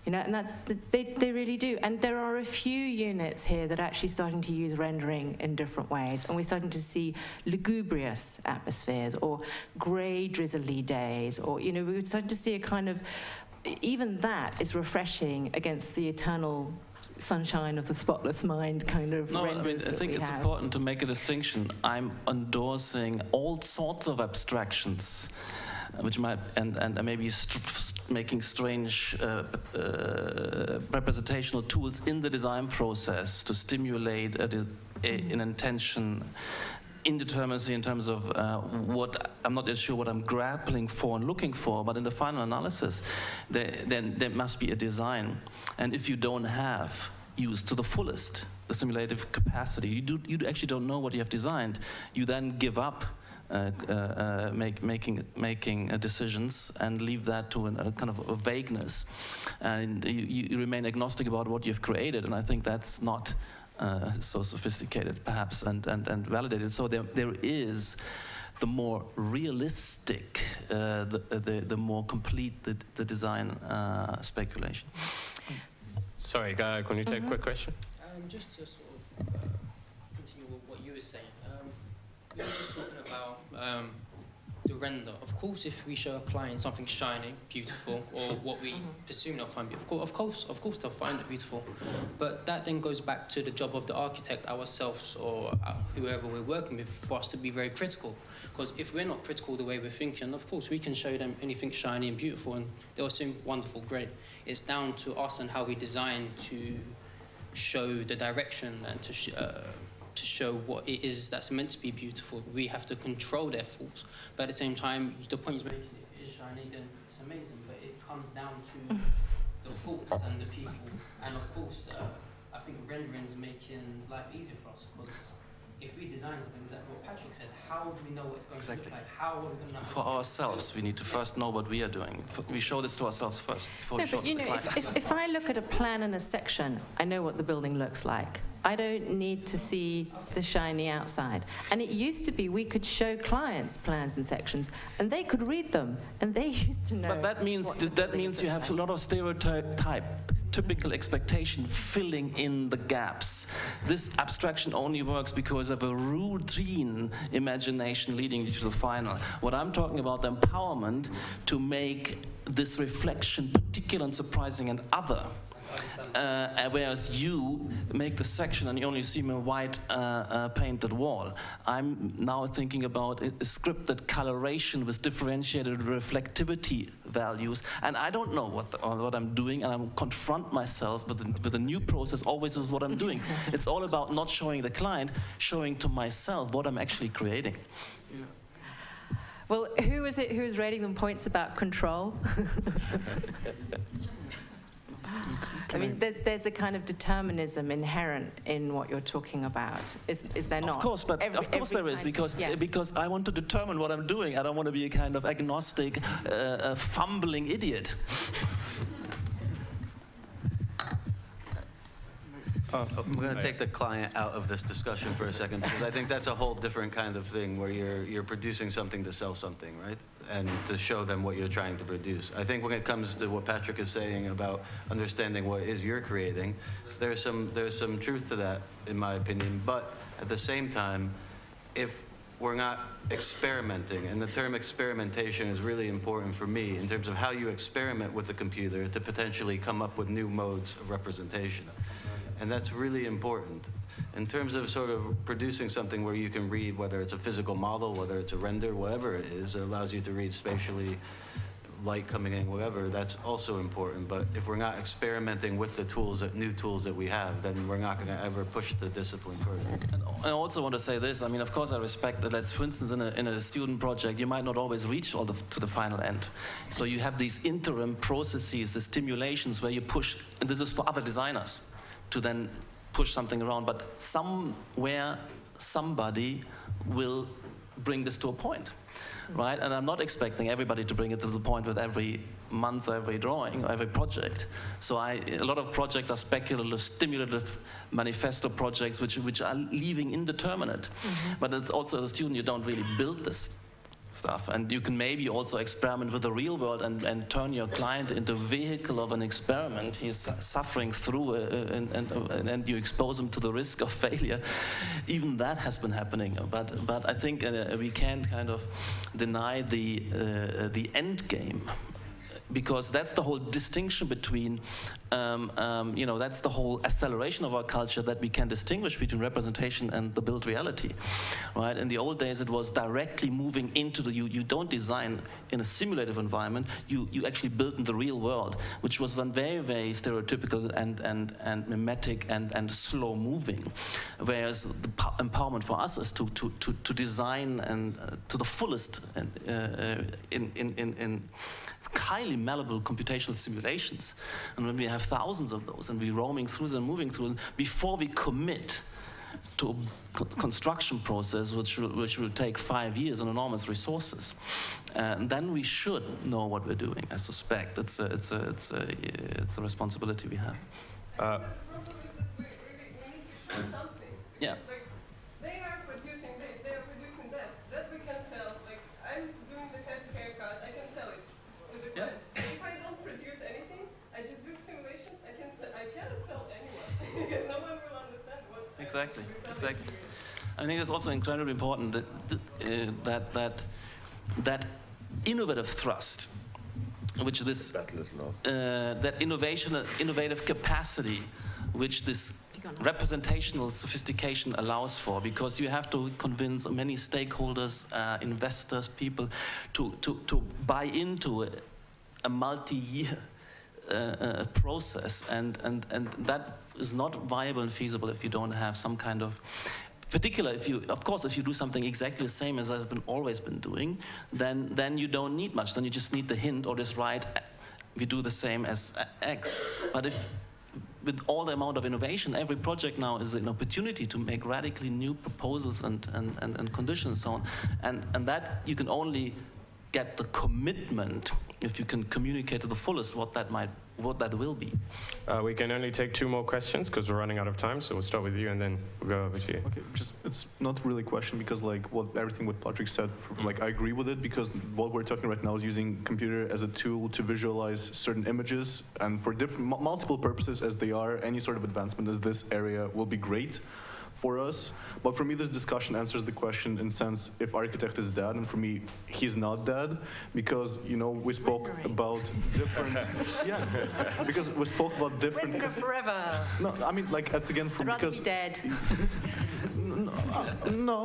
You know, and that's they, they really do. And there are a few units here that are actually starting to use rendering in different ways, and we're starting to see lugubrious atmospheres or grey, drizzly days, or you know, we're starting to see a kind of even that is refreshing against the eternal sunshine of the spotless mind kind of no, I, mean, I think it's have. important to make a distinction. I'm endorsing all sorts of abstractions which might and and maybe st making strange uh, uh, representational tools in the design process to stimulate a, a, an intention indeterminacy in terms of uh, what I'm not sure what I'm grappling for and looking for, but in the final analysis, there, then there must be a design. And if you don't have used to the fullest the simulative capacity, you, do, you actually don't know what you have designed, you then give up uh, uh, uh, make, making making decisions and leave that to an, a kind of a vagueness, and you, you remain agnostic about what you've created. And I think that's not uh, so sophisticated, perhaps, and, and, and validated. So there, there is the more realistic, uh, the, the, the more complete the, the design uh, speculation. Sorry, can you take mm -hmm. a quick question? Um, just to sort of continue with what you were saying. Um, we were just talking about um, the render. Of course, if we show a client something shiny, beautiful, or what we presume they'll find beautiful, of course, of course they'll find it beautiful. But that then goes back to the job of the architect ourselves or uh, whoever we're working with for us to be very critical. Because if we're not critical the way we're thinking, of course we can show them anything shiny and beautiful, and they'll assume wonderful, great. It's down to us and how we design to show the direction and to. Sh- uh, to show what it is that's meant to be beautiful. We have to control their faults. But at the same time, the point is making, if it is shiny, then it's amazing. But it comes down to the thoughts and the people. And of course, uh, I think rendering is making life easier for us because if we design something, exactly what Patrik said, how do we know what it's going Exactly. to look like? How are we going to know? For ourselves, we need to first know what we are doing. We show this to ourselves first before No, we show but it you to the know, client. if, if, if I look at a plan and a section, I know what the building looks like. I don't need to see the shiny outside. And it used to be we could show clients plans and sections, and they could read them, and they used to know. But that means the that, means you have a lot of stereotype, type typical expectation filling in the gaps. This abstraction only works because of a routine imagination leading you to the final. What I'm talking about, the empowerment to make this reflection particular and surprising and other. Uh, whereas you make the section and you only see a white uh, uh, painted wall. I'm now thinking about a, a scripted coloration with differentiated reflectivity values, and I don't know what, the, what I'm doing, and I confront myself with a, with a new process always with what I'm doing. it's all about not showing the client, showing to myself what I'm actually creating. Well, who is it who is rating them points about control? I mean, there's, there's a kind of determinism inherent in what you're talking about. Is, is there not? Of course, but Every- of course there is because Yeah. because I want to determine what I'm doing. I don't want to be a kind of agnostic, uh, uh, fumbling idiot. Oh. I'm going to take the client out of this discussion for a second because I think that's a whole different kind of thing where you're you're producing something to sell something, right? And to show them what you're trying to produce. I think when it comes to what Patrik is saying about understanding what it is you're creating, there's some there's some truth to that in my opinion. But at the same time, if we're not experimenting, and the term experimentation is really important for me in terms of how you experiment with the computer to potentially come up with new modes of representation. And that's really important. In terms of sort of producing something where you can read, whether it's a physical model, whether it's a render, whatever it is, it allows you to read spatially, light coming in, whatever, that's also important. But if we're not experimenting with the tools, that new tools that we have, then we're not going to ever push the discipline further. I also want to say this. I mean, of course, I respect that. Let's, for instance, in a, in a student project, you might not always reach all the, to the final end. So you have these interim processes, the stimulations where you push, and this is for other designers to then push something around. But somewhere, somebody will bring this to a point, right? And I'm not expecting everybody to bring it to the point with every month, every drawing, or every project. So I, a lot of projects are speculative, stimulative manifesto projects, which, which are leaving indeterminate. Mm-hmm. But it's also as a student, you don't really build this stuff. And you can maybe also experiment with the real world and, and turn your client into a vehicle of an experiment. He's suffering through, uh, and, and, and you expose him to the risk of failure. Even that has been happening. But, but I think uh, we can't kind of deny the, uh, the end game because that's the whole distinction between, um, um, you know, that's the whole acceleration of our culture that we can distinguish between representation and the built reality, right? In the old days, it was directly moving into the, you, you don't design in a simulative environment, you, you actually build in the real world, which was then very, very stereotypical and, and, and mimetic and, and slow moving. Whereas the empowerment for us is to, to, to, to design and uh, to the fullest and, uh, uh, in, in, in, in highly malleable computational simulations. And when we have thousands of those and we're roaming through them, moving through them, before we commit to a construction process which will, which will take five years and enormous resources, and then we should know what we're doing. I suspect it's a, it's a, it's a, it's a responsibility we have. Uh, Yeah. They are producing this, they are producing that. That we can sell. Like I'm doing the head haircut, I can sell it to the client. If I don't produce anything, I just do simulations. I can sell, I can't sell anyone because no one will understand what. I'm Exactly, exactly. I think it's also incredibly important that uh, that that that innovative thrust, which this uh, that innovation, innovative capacity, which this representational sophistication allows for, because you have to convince many stakeholders, uh, investors, people, to to to buy into a, a multi-year. Uh, uh, process, and, and, and that is not viable and feasible if you don't have some kind of particular if you of course if you do something exactly the same as i've been always been doing then then you don't need much. Then you just need the hint or just write we do the same as uh, x. But if with all the amount of innovation every project now is an opportunity to make radically new proposals and and, and, and conditions and so on. And and that you can only get the commitment if you can communicate to the fullest what that might what that will be. Uh, we can only take two more questions because we're running out of time. So we'll start with you and then we'll go over to you. Okay, just it's not really a question because like what everything what Patrik said, like I agree with it because what we're talking right now is using computer as a tool to visualize certain images and for different multiple purposes as they are. Any sort of advancement as this area will be great for us. But for me, this discussion answers the question in sense if architect is dead, and for me, he's not dead because you know we spoke about different. yeah, because we spoke about different. forever. No, I mean like that's again for I'd rather because. be dead. no, uh, no.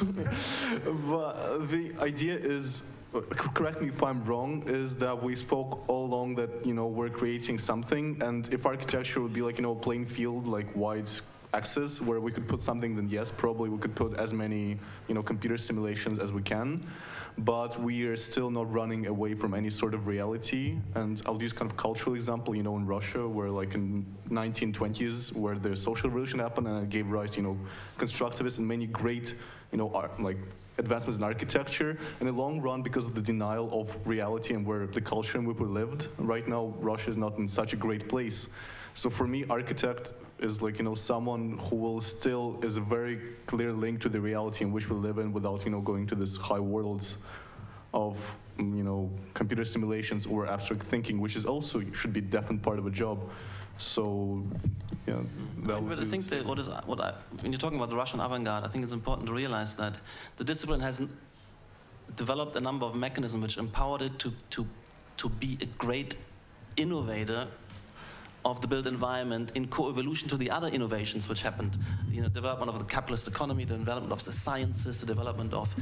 but the idea is correct me if I'm wrong, is that we spoke all along that you know we're creating something, and if architecture would be like you know a plain field, like wide axis where we could put something, then yes, probably we could put as many you know computer simulations as we can. But we are still not running away from any sort of reality. And I'll use kind of cultural example, you know, in Russia, where like in 1920s, where the social revolution happened and it gave rise to, you know, constructivists and many great, you know, art, like advancements in architecture. In the long run, because of the denial of reality and where the culture in which we lived, right now Russia is not in such a great place. So for me, architect is like you know someone who will still is a very clear link to the reality in which we live in without you know going to this high worlds of you know computer simulations or abstract thinking which is also should be definite part of a job. So yeah I mean, but I think that what is what I, when you're talking about the Russian avant-garde I think it's important to realize that the discipline has developed a number of mechanisms which empowered it to to to be a great innovator of the built environment in co-evolution to the other innovations which happened. You know, development of the capitalist economy, the development of the sciences, the development of,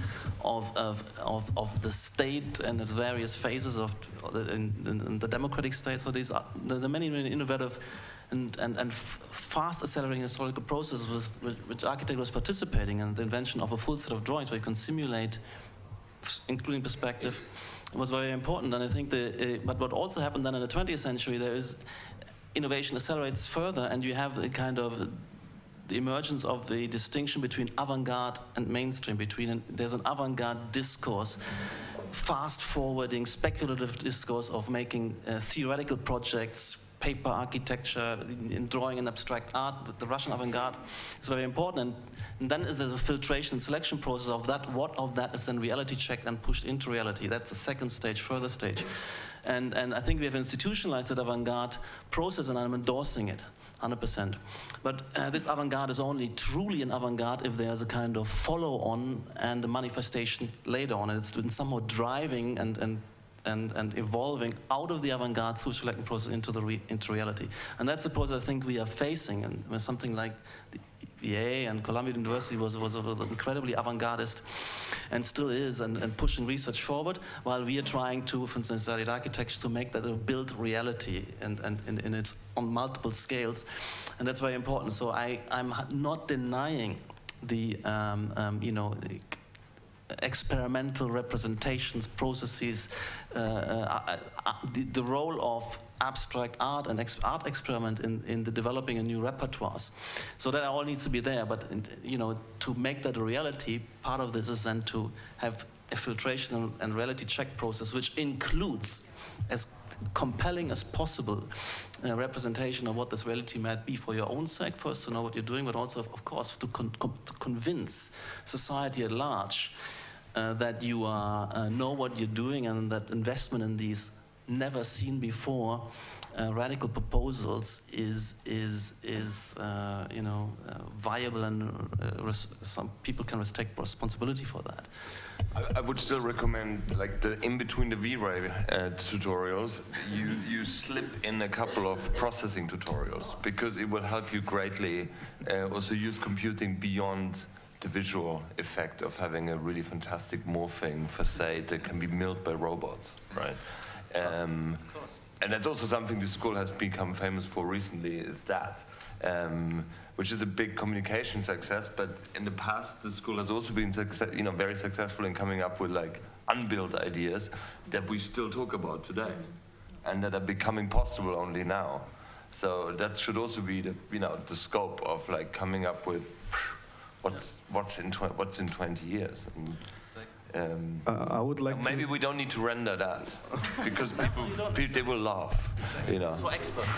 of, of, of, of the state and its various phases of in, in, the democratic state. So these are, there are many, many innovative and, and, and fast accelerating historical processes with, which architect was participating in the invention of a full set of drawings where you can simulate, including perspective, was very important. And I think the, uh, but what also happened then in the 20th century, there is innovation accelerates further and you have a kind of the emergence of the distinction between avant-garde and mainstream between there's an avant-garde discourse fast forwarding speculative discourse of making uh, theoretical projects paper architecture in, in, drawing and abstract art. The, russian avant-garde is very important and, and then is a filtration and selection process of that what of that is then reality checked and pushed into reality. That's the second stage further stage and, and I think we have institutionalized that avant-garde process and I'm endorsing it. 100%. But uh, this avant-garde is only truly an avant-garde if there's a kind of follow-on and a manifestation later on. And it's been somehow driving and, and, and, and evolving out of the avant-garde social acting process into, the re into reality. And that's the process I think we are facing. And with something like the AA and Columbia University was, was, was incredibly avant-gardist and still is and, and, pushing research forward while we are trying to, for instance, study architecture to make that a built reality and, and, and, and it's on multiple scales. And that's very important. So I, I'm not denying the, um, um, you know, experimental representations, processes, uh, uh, uh, the, the, role of abstract art and ex art experiment in, in the developing a new repertoires. So that all needs to be there, but you know, to make that a reality, part of this is then to have a filtration and reality check process, which includes as compelling as possible uh, representation of what this reality might be for your own sake, first to know what you're doing, but also, of course, to, con to convince society at large uh, that you are, uh, know what you're doing and that investment in these never seen before uh, radical proposals is is is uh, you know uh, viable and uh, some people can take responsibility for that. I, I, would still recommend like the in between the V-Ray uh, tutorials, you you slip in a couple of processing tutorials because it will help you greatly. Also use computing beyond the visual effect of having a really fantastic morphing facade that can be milled by robots, right? Um, of course and that's also something the school has become famous for recently is that um, which is a big communication success but in the past the school has also been success, you know very successful in coming up with like unbuilt ideas that we still talk about today and that are becoming possible only now so that should also be the you know the scope of like coming up with what's what's in what's in 20 years and, um, uh, I would like. Maybe we don't need to render that because people, people they will laugh. You know. For experts.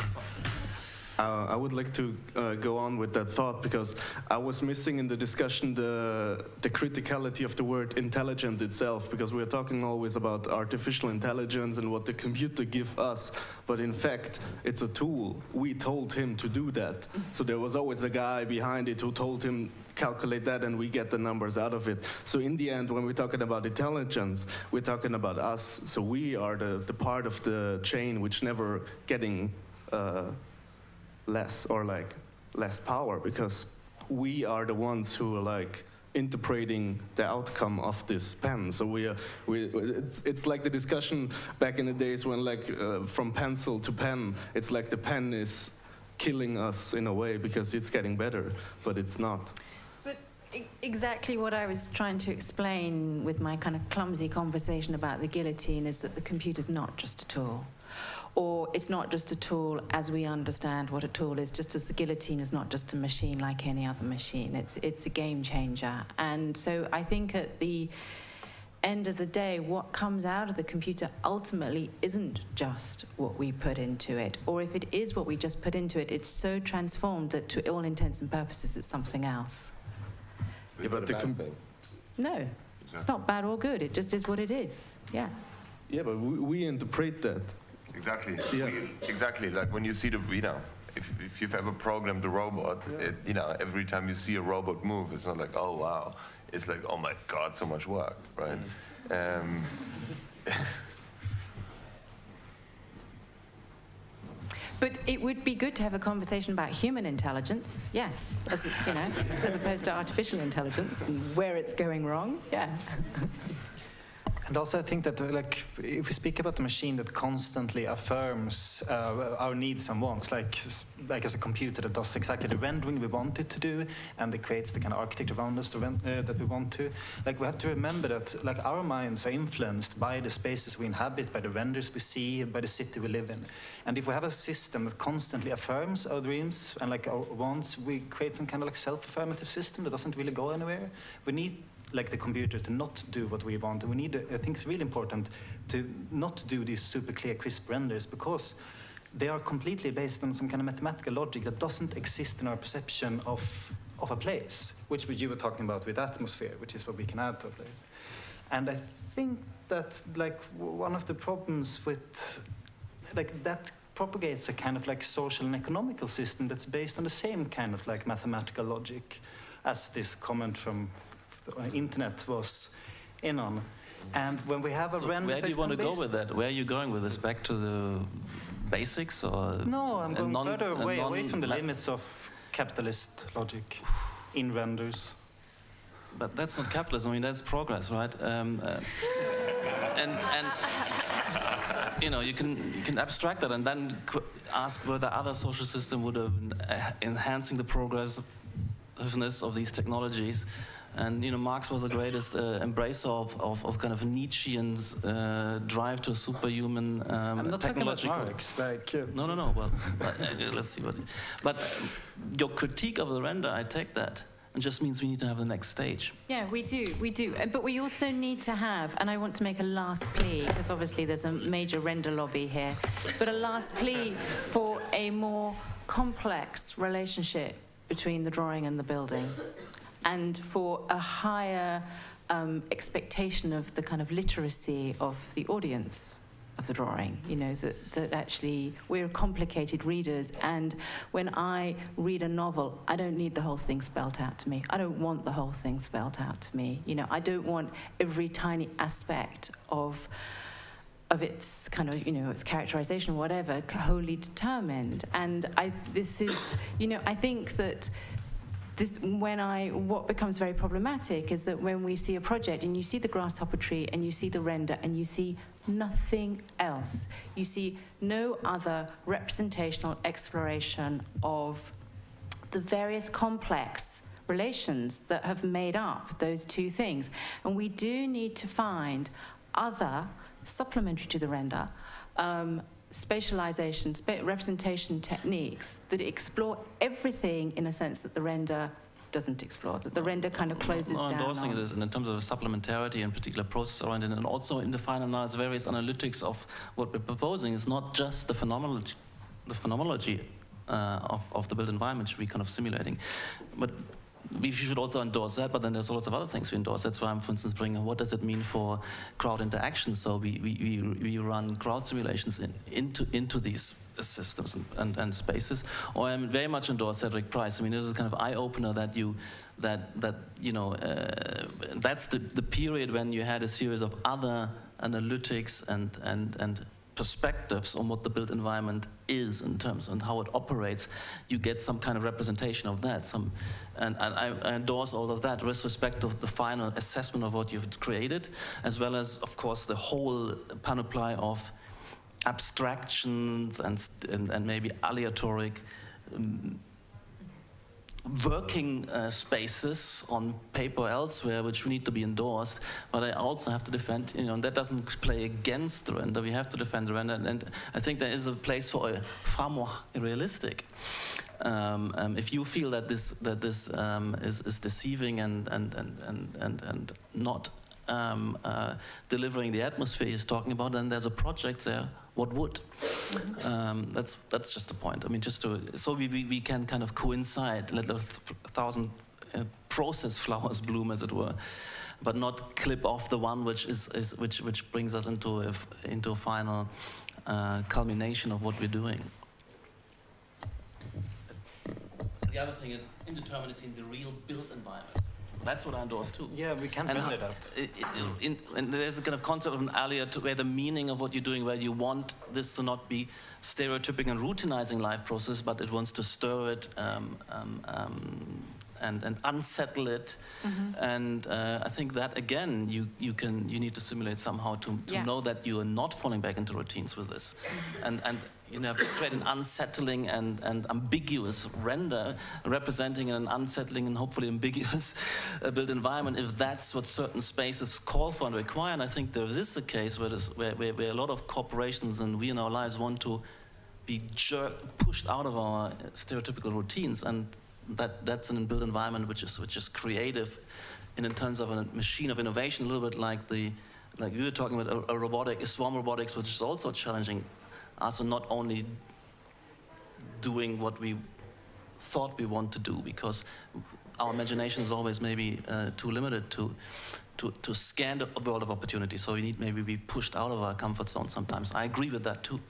Uh, I would like to uh, go on with that thought because I was missing in the discussion the, the criticality of the word intelligent itself because we are talking always about artificial intelligence and what the computer give us but in fact it's a tool we told him to do that so there was always a guy behind it who told him calculate that and we get the numbers out of it. So in the end, when we're talking about intelligence, we're talking about us. So we are the, the part of the chain which never getting uh, less or like less power because we are the ones who are like interpreting the outcome of this pen. So we, are, we it's, it's like the discussion back in the days when like uh, from pencil to pen, it's like the pen is killing us in a way because it's getting better, but it's not. But Exactly what I was trying to explain with my kind of clumsy conversation about the guillotine is that the computer's not just a tool. Or it's not just a tool as we understand what a tool is, just as the guillotine is not just a machine like any other machine. It's, it's a game changer. And so I think at the end of the day, what comes out of the computer ultimately isn't just what we put into it. Or if it is what we just put into it, it's so transformed that to all intents and purposes, it's something else. Yeah, but the No, exactly. it's not bad or good. It just is what it is. Yeah. Yeah, but we, we interpret that. Exactly. Yeah. Exactly. Like when you see the, you know, if, if you've ever programmed a robot, yeah. it, you know, every time you see a robot move, it's not like, oh wow. It's like, oh my god, so much work, right? Mm. Um, But it would be good to have a conversation about human intelligence, yes, as, you know, as opposed to artificial intelligence and where it's going wrong. Yeah. And also, I think that uh, like if we speak about a machine that constantly affirms uh, our needs and wants, like like as a computer that does exactly the rendering we want it to do, and it creates the kind of architecture around us uh, that we want to, like we have to remember that like our minds are influenced by the spaces we inhabit, by the renders we see, by the city we live in. And if we have a system that constantly affirms our dreams and like our wants, we create some kind of like self-affirmative system that doesn't really go anywhere. We need like the computers to not do what we want. And we need, I think it's really important to not do these super clear, crisp renders because they are completely based on some kind of mathematical logic that doesn't exist in our perception of, of a place, which you were talking about with atmosphere, which is what we can add to a place. And I think that like one of the problems with like that propagates a kind of like social and economical system that's based on the same kind of like mathematical logic as this comment from internet was in on. And when we have a so render where do you want to go with that? Where are you going with this? Back to the basics or no? I'm going non, further away, away from the limits of capitalist logic in renders. But that's not capitalism. I mean, that's progress, right? Um, uh, and and you know, you can you can abstract that and then ask whether other social system would have uh, enhancing the progressiveness of these technologies and you know, Marx was the greatest uh, embracer of, of, of, kind of Nietzschean's uh, drive to superhuman um, I'm not technological. Talking about Marx, like uh, no, no, no. Well, but, uh, let's see what. But your critique of the render, I take that. It just means we need to have the next stage. Yeah, we do, we do. But we also need to have, and I want to make a last plea, because obviously there's a major render lobby here, but a last plea for a more complex relationship between the drawing and the building and for a higher um, expectation of the kind of literacy of the audience of the drawing. You know that that actually we're complicated readers, and when I read a novel, I don't need the whole thing spelt out to me. I don't want the whole thing spelt out to me. You know, I don't want every tiny aspect of of its kind of you know its characterization or whatever wholly determined and i this is you know i think that this, when I, what becomes very problematic is that when we see a project and you see the grasshopper tree and you see the render and you see nothing else, you see no other representational exploration of the various complex relations that have made up those two things. And we do need to find other supplementary to the render, um, spatialization, spa representation techniques that explore everything in a sense that the render doesn't explore, that the render kind of closes no, down. endorsing on. it is in terms of supplementarity and particular process oriented, and also in the final analysis, various analytics of what we're proposing is not just the phenomenology, the phenomenology uh, of, of the built environment should be kind of simulating, but we should also endorse that, but then there's lots of other things we endorse. That's why I'm, for instance, bringing what does it mean for crowd interaction? So we, we, we, run crowd simulations in, into, into these systems and, and, and, spaces. Or I'm very much endorse Cedric Price. I mean, this is kind of eye-opener that you, that, that, you know, uh, that's the, the period when you had a series of other analytics and, and, and perspectives on what the built environment is in terms of how it operates, you get some kind of representation of that. Some, and, and I, I endorse all of that with respect to the final assessment of what you've created, as well as, of course, the whole panoply of abstractions and, and, and maybe aleatoric um, working uh, spaces on paper elsewhere which we need to be endorsed, but I also have to defend, you know, and that doesn't play against the render, we have to defend the render, and, and I think there is a place for a far more realistic. Um, um, if you feel that this that this um, is, is deceiving and and, and, and, and, and not um, uh, delivering the atmosphere he's talking about, then there's a project there what would. Um, that's that's just the point. I mean, just to so we, we, we can kind of coincide, let a thousand uh, process flowers bloom, as it were, but not clip off the one which is, is which which brings us into a, into a final uh, culmination of what we're doing. The other thing is indeterminacy in the real built environment. That's what I endorse too. Yeah, we can and render that. It, in, and there's a kind of concept of an area to where the meaning of what you're doing, where you want this to not be stereotyping and routinizing life process, but it wants to stir it um, um, um, and, and unsettle it. Mm -hmm. And uh, I think that again, you, you can you need to simulate somehow to, to yeah. know that you are not falling back into routines with this. Mm -hmm. And and you know, create an unsettling and, and ambiguous render representing an unsettling and hopefully ambiguous uh, built environment if that's what certain spaces call for and require. And I think there is a case where, where, where, where, a lot of corporations and we in our lives want to be pushed out of our stereotypical routines. And that, that's an built environment which is, which is creative in, in terms of a machine of innovation, a little bit like the like we were talking about a, a robotic, a swarm robotics, which is also challenging us not only doing what we thought we want to do because our imagination is always maybe uh, too limited to, to, to scan the world of opportunity. So we need maybe be pushed out of our comfort zone sometimes. I agree with that too.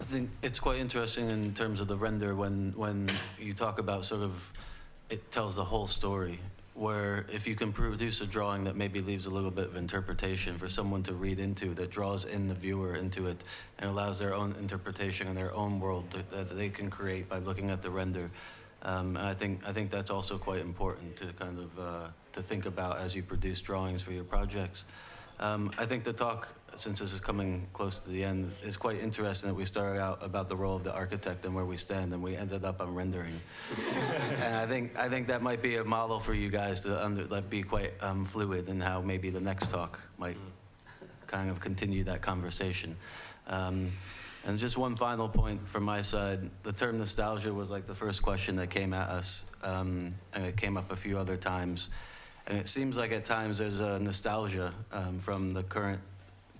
I think it's quite interesting in terms of the render when, when you talk about sort of, it tells the whole story where if you can produce a drawing that maybe leaves a little bit of interpretation for someone to read into, that draws in the viewer into it and allows their own interpretation and their own world to, that they can create by looking at the render. Um, I think I think that's also quite important to kind of uh, to think about as you produce drawings for your projects. Um, I think the talk since this is coming close to the end, it's quite interesting that we started out about the role of the architect and where we stand, and we ended up on rendering. and I think I think that might be a model for you guys to under, like, be quite um, fluid in how maybe the next talk might kind of continue that conversation. Um, and just one final point from my side, the term nostalgia was like the first question that came at us, um, and it came up a few other times. And it seems like at times there's a nostalgia um, from the current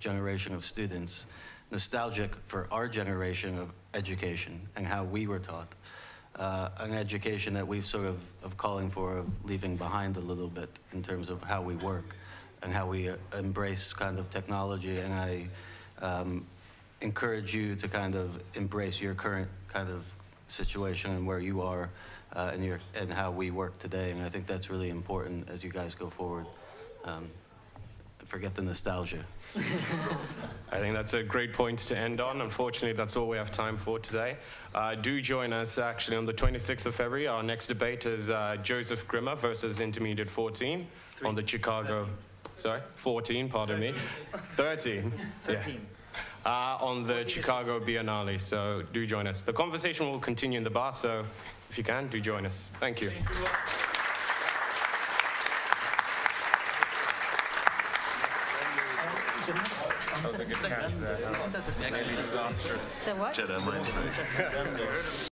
generation of students, nostalgic for our generation of education and how we were taught. Uh, an education that we've sort of, of calling for, of leaving behind a little bit in terms of how we work and how we uh, embrace kind of technology. And I um, encourage you to kind of embrace your current kind of situation and where you are uh, and, your, and how we work today. And I think that's really important as you guys go forward. Um, forget the nostalgia. I think that's a great point to end on. Unfortunately, that's all we have time for today. Uh, do join us actually on the 26th of February. Our next debate is uh, Joseph Grima versus Intermediate 14 on the Chicago. Sorry, 14, pardon me. 13. Yeah. Uh, on the Chicago Biennale. So do join us. The conversation will continue in the bar, so if you can, do join us. Thank you. That was a good catch there. The what? Jedi mind.